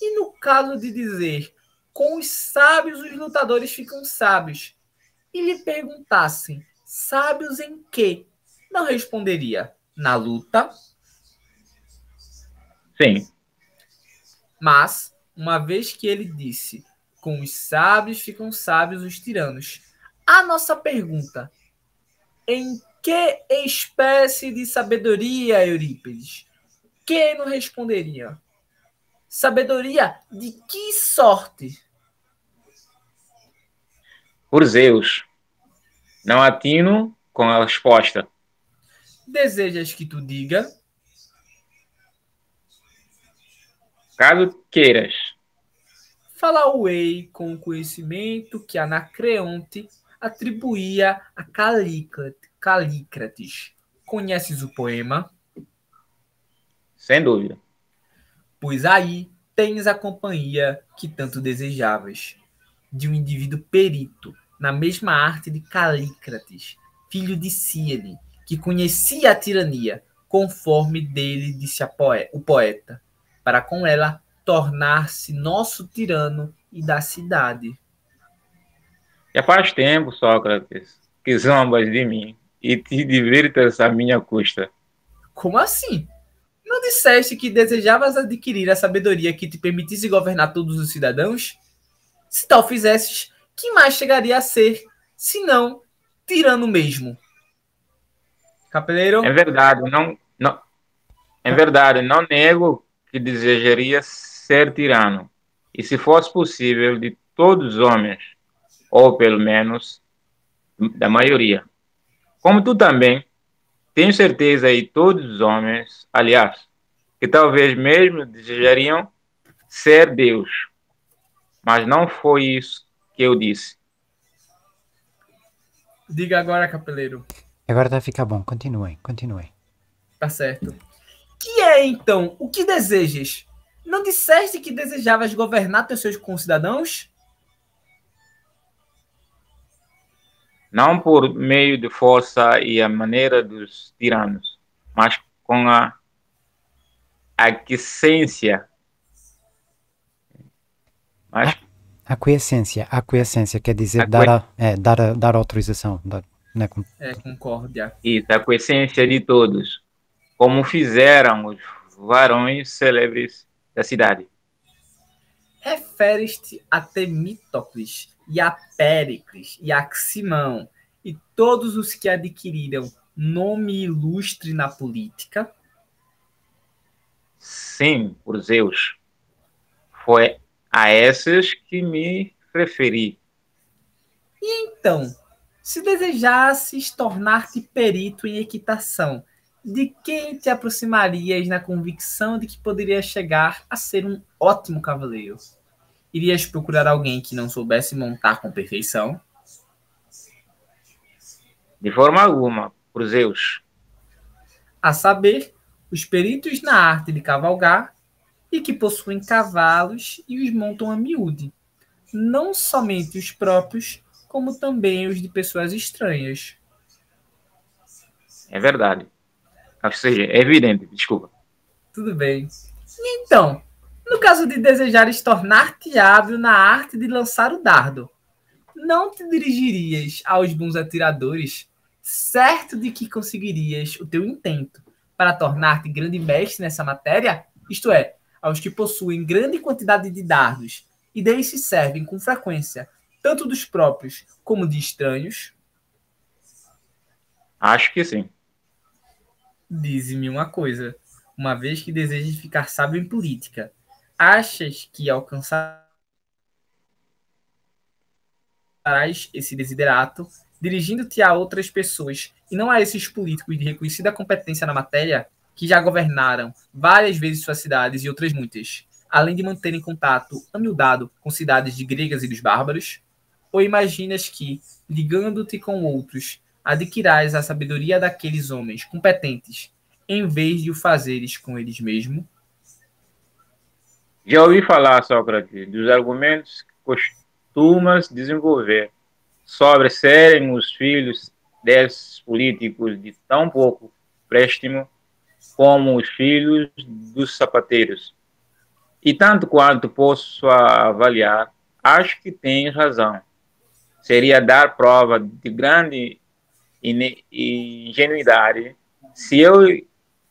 E no caso de dizer, com os sábios os lutadores ficam sábios, e lhe perguntassem, sábios em quê? Não responderia, na luta? Sim. Mas, uma vez que ele disse, com os sábios ficam sábios os tiranos, a nossa pergunta, em que espécie de sabedoria, Eurípides? Quem não responderia? Sabedoria de que sorte? Por Zeus. Não atino com a resposta. Desejas que tu diga? Caso queiras. Fala-o-ei com o conhecimento que Anacreonte atribuía a Calícrates. Conheces o poema? Sem dúvida. Pois aí tens a companhia que tanto desejavas, de um indivíduo perito na mesma arte de Calícrates, filho de Cíane, que conhecia a tirania, conforme dele disse poe o poeta, para com ela tornar-se nosso tirano e da cidade. Já faz tempo, Sócrates, que zombas de mim e te divirtas à minha custa. Como assim? Não disseste que desejavas adquirir a sabedoria que te permitisse governar todos os cidadãos? Se tal fizesses, que mais chegaria a ser, se não tirano mesmo? Capeleiro? É verdade, não, não, é verdade, não nego que desejaria ser tirano, e se fosse possível, de todos os homens, ou pelo menos da maioria. Como tu também, tenho certeza aí todos os homens, aliás, que talvez mesmo desejariam ser Deus. Mas não foi isso que eu disse. Diga agora, capeleiro. Agora tá ficar bom. Continuem, continuem. Tá certo. Que é, então, o que desejas? Não disseste que desejavas governar teus seus concidadãos? Não por meio de força e a maneira dos tiranos, mas com a aquiescência. Mas Aquiescência. Aquiescência quer dizer dar, a, é, dar, a, dar autorização. Dar, né, com- É, concórdia. Isso, a aquiescência de todos, como fizeram os varões célebres da cidade. Referes-te a Temístocles e a Péricles e a Ximão e todos os que adquiriram nome ilustre na política? Sim, por Zeus. Foi a esses que me referi. Então, se desejasses tornar-te perito em equitação, de quem te aproximarias na convicção de que poderias chegar a ser um ótimo cavaleiro? Irias procurar alguém que não soubesse montar com perfeição? De forma alguma, por Zeus. A saber, os peritos na arte de cavalgar e que possuem cavalos e os montam a miúde. Não somente os próprios, como também os de pessoas estranhas. É verdade. Ou seja, é evidente, desculpa. Tudo bem. E então, no caso de desejares tornar-te hábil na arte de lançar o dardo, não te dirigirias aos bons atiradores, certo de que conseguirias o teu intento para tornar-te grande mestre nessa matéria? Isto é, aos que possuem grande quantidade de dardos e deles se servem com frequência, tanto dos próprios como de estranhos? Acho que sim. Dize-me uma coisa. Uma vez que desejas ficar sábio em política, achas que alcançarás esse desiderato dirigindo-te a outras pessoas e não a esses políticos de reconhecida competência na matéria que já governaram várias vezes suas cidades e outras muitas, além de manterem contato amildado com cidades de gregas e dos bárbaros? Ou imaginas que, ligando-te com outros, adquirás a sabedoria daqueles homens competentes, em vez de o fazeres com eles mesmos? Já ouvi falar, Sócrates, dos argumentos que costumas desenvolver sobre serem os filhos desses políticos de tão pouco préstimo como os filhos dos sapateiros. E tanto quanto posso avaliar, acho que tens razão. Seria dar prova de grande ingenuidade se eu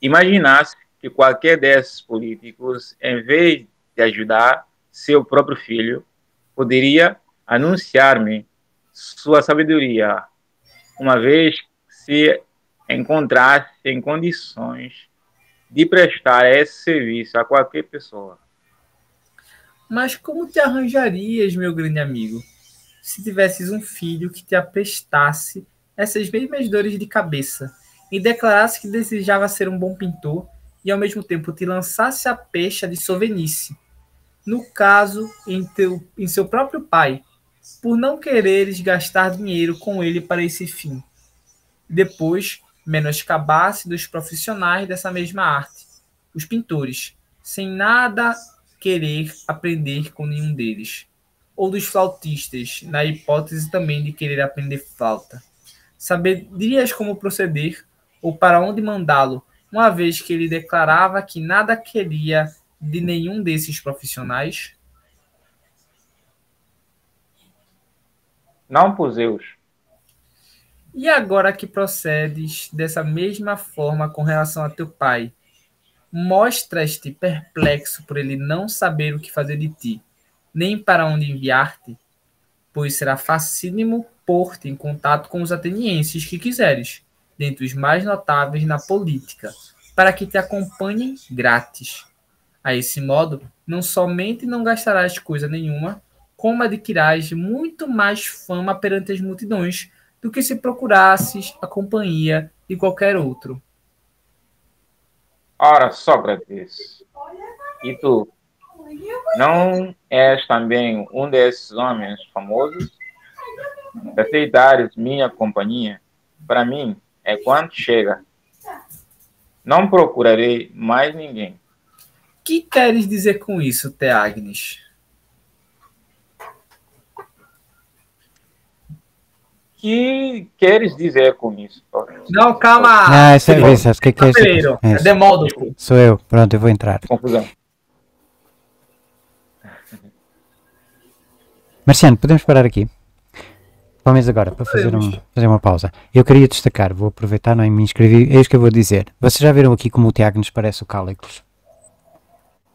imaginasse que qualquer desses políticos, em vez de ajudar seu próprio filho, poderia anunciar-me sua sabedoria, uma vez se encontrasse em condições de prestar esse serviço a qualquer pessoa. Mas como te arranjarias, meu grande amigo, se tivesses um filho que te aprestasse essas mesmas dores de cabeça e declarasse que desejava ser um bom pintor e ao mesmo tempo te lançasse a pecha de sovenice? No caso, em, teu, em seu próprio pai, por não quereres gastar dinheiro com ele para esse fim. Depois, menoscabasse dos profissionais dessa mesma arte, os pintores, sem nada querer aprender com nenhum deles, ou dos flautistas, na hipótese também de querer aprender flauta. Saberias como proceder ou para onde mandá-lo, uma vez que ele declarava que nada queria de nenhum desses profissionais? Não por Zeus. E agora que procedes dessa mesma forma com relação a teu pai, mostras-te perplexo por ele não saber o que fazer de ti, nem para onde enviar-te, pois será facílimo pôr-te em contato com os atenienses que quiseres, dentre os mais notáveis na política, para que te acompanhem grátis. A esse modo, não somente não gastarás coisa nenhuma, como adquirás muito mais fama perante as multidões do que se procurasses a companhia de qualquer outro. Ora, Sócrates, e tu? Não és também um desses homens famosos? Aceitares minha companhia, para mim é quanto chega. Não procurarei mais ninguém. Que queres dizer com isso, Teagnes? Que queres dizer com isso? Não, calma. Ah, isso é isso. O que, que é isso? É Demódoco. Sou eu. Pronto, eu vou entrar. Confusão. Marciano, podemos parar aqui? Vamos agora, para fazer, um, fazer uma pausa. Eu queria destacar, vou aproveitar, não é? me inscrevi, é isso que eu vou dizer. Vocês já viram aqui como o Tiago nos parece o Cálculos?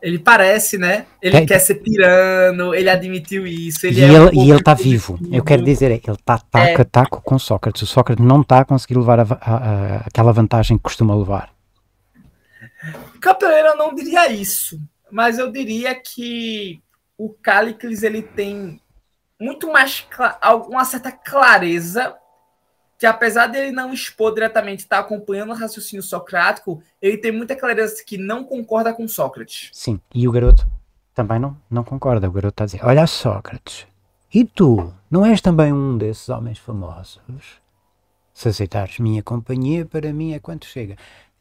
Ele parece, né? Ele é. quer ser tirano, ele admitiu isso. Ele e, é ele, um e ele está vivo. Eu quero dizer, ele está taco a taco com Sócrates. O Sócrates não está a conseguir levar a, a, a, aquela vantagem que costuma levar. Capeleira não diria isso, mas eu diria que o Callicles ele tem muito mais uma certa clareza que apesar dele não expor diretamente estar tá acompanhando o raciocínio socrático, ele tem muita clareza que não concorda com Sócrates. Sim, e o garoto também não, não concorda. O garoto está a dizer: Olha, Sócrates, e tu, não és também um desses homens famosos? Se aceitares minha companhia, para mim é quanto chega.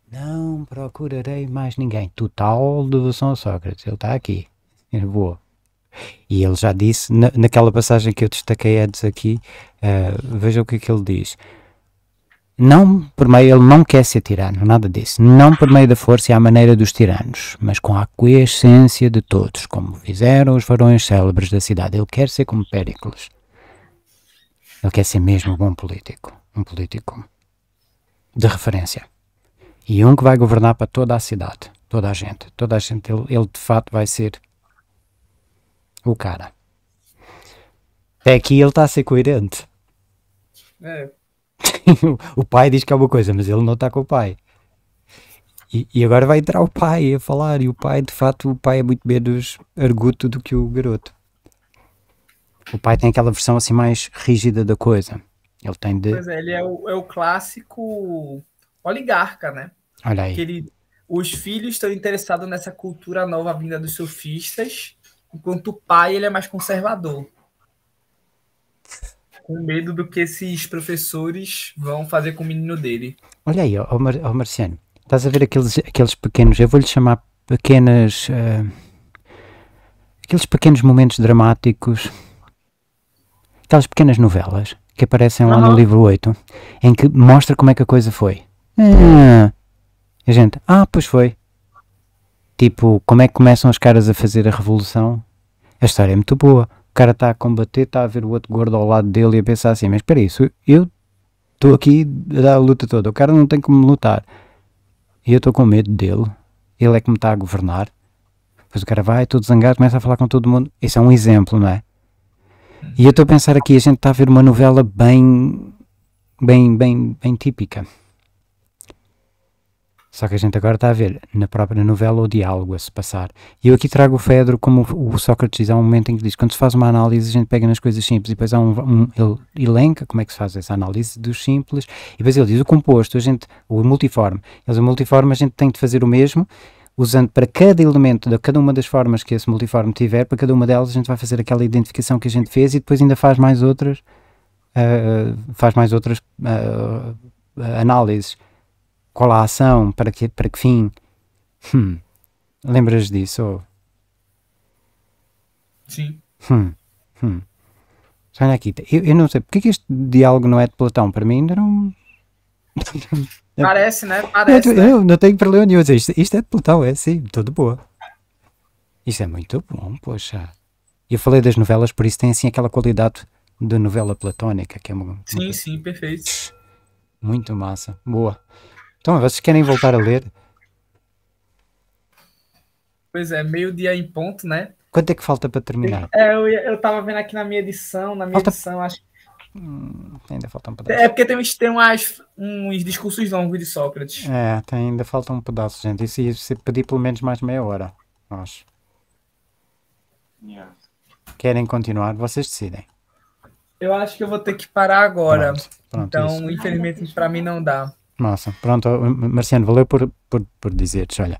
Não procurarei mais ninguém. Total devoção a Sócrates. Ele está aqui. Eu vou. E ele já disse, na, naquela passagem que eu destaquei antes aqui, uh, veja o que, é que ele diz. Não por meio, ele não quer ser tirano, nada disso. Não por meio da força e à maneira dos tiranos, mas com a aquiescência de todos, como fizeram os varões célebres da cidade. Ele quer ser como Péricles. Ele quer ser mesmo um bom político. Um político de referência. E um que vai governar para toda a cidade, toda a gente. Toda a gente, ele, ele de fato vai ser o cara. Até aqui ele está a ser coerente. É. [laughs] o pai diz que é uma coisa, mas ele não está com o pai. E, e, agora vai entrar o pai a falar, e o pai, de fato, o pai é muito menos arguto do que o garoto. O pai tem aquela versão assim mais rígida da coisa. Ele tem de. Pois é, ele é o, é o clássico oligarca, né? Olha aí. Que ele, os filhos estão interessados nessa cultura nova vinda dos sofistas enquanto o pai ele é mais conservador. com medo do que esses professores vão fazer com o menino dele. Olha aí, ó, ó, Mar- ó, Marciano, estás a ver aqueles, aqueles pequenos, eu vou-lhe chamar pequenas. eh, aqueles pequenos momentos dramáticos, aquelas pequenas novelas que aparecem lá no Aham. livro 8, em que mostra como é que a coisa foi. Ah, a gente, ah, pois foi. Tipo, como é que começam os caras a fazer a revolução? A história é muito boa. O cara está a combater, está a ver o outro gordo ao lado dele e a pensar assim: mas espera isso- eu estou aqui a dar a luta toda, o cara não tem como lutar. E eu estou com medo dele, ele é que me está a governar. Depois o cara vai, todo zangado, começa a falar com todo mundo. Isso é um exemplo, não é? E eu estou a pensar aqui, a gente está a ver uma novela bem, bem, bem, bem típica. Só que a gente agora está a ver na própria novela o diálogo a se passar. E eu aqui trago o Fedro como o Sócrates há um momento em que diz, quando se faz uma análise a gente pega nas coisas simples e depois há um, um- ele elenca como é que se faz essa análise dos simples e depois ele diz o composto, a gente, o multiforme. Eles o multiforme a gente tem de fazer o mesmo usando para cada elemento de cada uma das formas que esse multiforme tiver, para cada uma delas a gente vai fazer aquela identificação que a gente fez e depois ainda faz mais outras ah, faz mais outras ah, análises. Qual a ação? Para que, para que fim? Hum. Lembras disso? Sim. Hum. Hum. Olha aqui, eu, eu não sei, porque é que este diálogo não é de Platão? Para mim ainda não... Parece, né? Eu, Parece, né? eu não tenho problema nenhum. Isto, isto é de Platão, é sim, tudo boa. Isto é muito bom, poxa. Eu falei das novelas, por isso tem assim aquela qualidade de novela platónica, que é uma, Sim, sim, perfeito. muito massa. Boa. Então, vocês querem voltar a ler? Pois é, meio-dia em ponto, né? Quanto é que falta para terminar? É, eu, eu tava vendo aqui na minha edição, na minha Falta- edição, acho Hum, ainda falta um pedaço. É porque tem, uns, tem umas, uns discursos longos de Sócrates. É, tem, ainda falta um pedaço, gente. Isso ia ser pedir pelo menos mais meia hora. Acho. Yeah. Querem continuar? Vocês decidem. Eu acho que eu vou ter que parar agora. Pronto, pronto, então, isso. infelizmente, pra mim não dá. Massa. Pronto, Marciano, valeu por, por, por dizeres. Olha,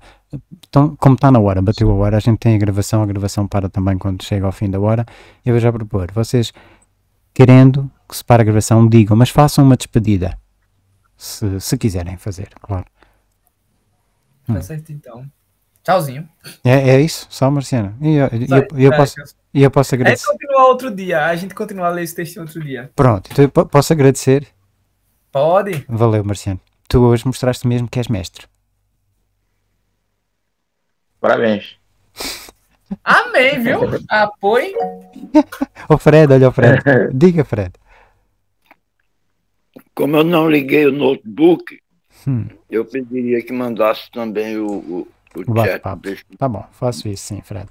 então, como está na hora, bateu a hora, a gente tem a gravação, a gravação para também quando chega ao fim da hora. Eu vou já propor, vocês querendo que se pare a gravação, digam, mas façam uma despedida. Se, se quiserem fazer, claro. Tá certo, então. Tchauzinho. É, é isso? Só, Marciano? E eu, Só- eu, eu é, posso, e eu posso agradecer. continua outro dia. A gente continua a ler esse texto outro dia. Pronto, então eu po- posso agradecer. Pode? Valeu, Marciano. Tu hoje mostraste mesmo que és mestre. Parabéns. [laughs] Amém, viu? Apoio. [laughs] Ô Fred, olha o Fred. [laughs] Diga, Fred. Como eu não liguei o notebook, Hum. eu pediria que mandasse também o, o, o O chat. Tá bom, faço isso sim, Fred.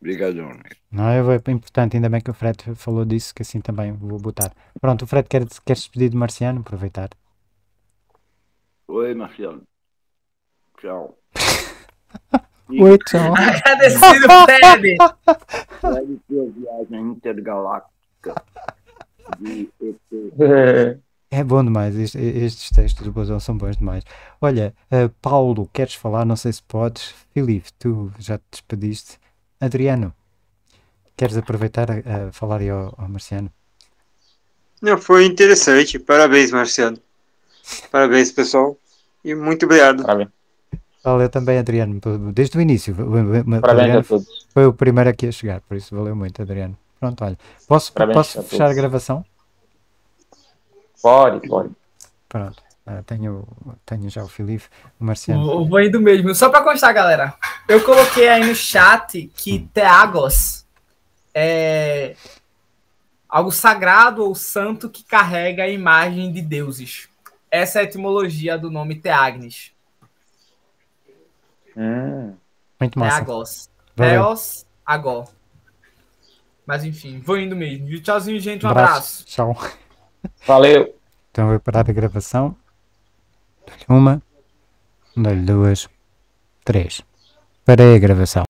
Obrigadão. né? Não, eu vou, é importante, ainda bem que o Fred falou disso, que assim também vou botar. Pronto, o Fred quer, quer se despedir de Marciano, aproveitar. Oi, Marcelo. Tchau. [laughs] Oi, tchau. Agradecido, Fred. Segue tua viagem intergaláctica de ET. É bom demais, est- estes textos do Bozão são bons demais. Olha, eh, Paulo, queres falar? Não sei se podes. Filipe, tu já te despediste. Adriano, queres aproveitar a, a falar aí ao, ao Marciano? Não, foi interessante. Parabéns, Marciano. Parabéns, pessoal. E muito obrigado. Parabéns, Valeu também, Adriano, desde o início. O- o- o- o Parabéns Adriano a todos. foi o primeiro aqui a chegar, por isso valeu muito, Adriano. Pronto, olha. Posso, Parabéns posso a fechar a todos. gravação? Pode, pode. Pronto. Ah, tenho, tenho já o Filipe, o Marciano. Vou vou indo mesmo. Só pra constar, galera. Eu coloquei aí no chat que Teagos é algo sagrado ou santo que carrega a imagem de deuses. Essa é a etimologia do nome Teagnes. Hum, Muito massa. Teagos. Theos, agó. Mas enfim, vou indo mesmo. Tchauzinho, gente. Um Abraço. abraço. Tchau. valeu. Então eu vou parar a gravação. Dou-lhe uma, dou-lhe duas, três. Parei a gravação.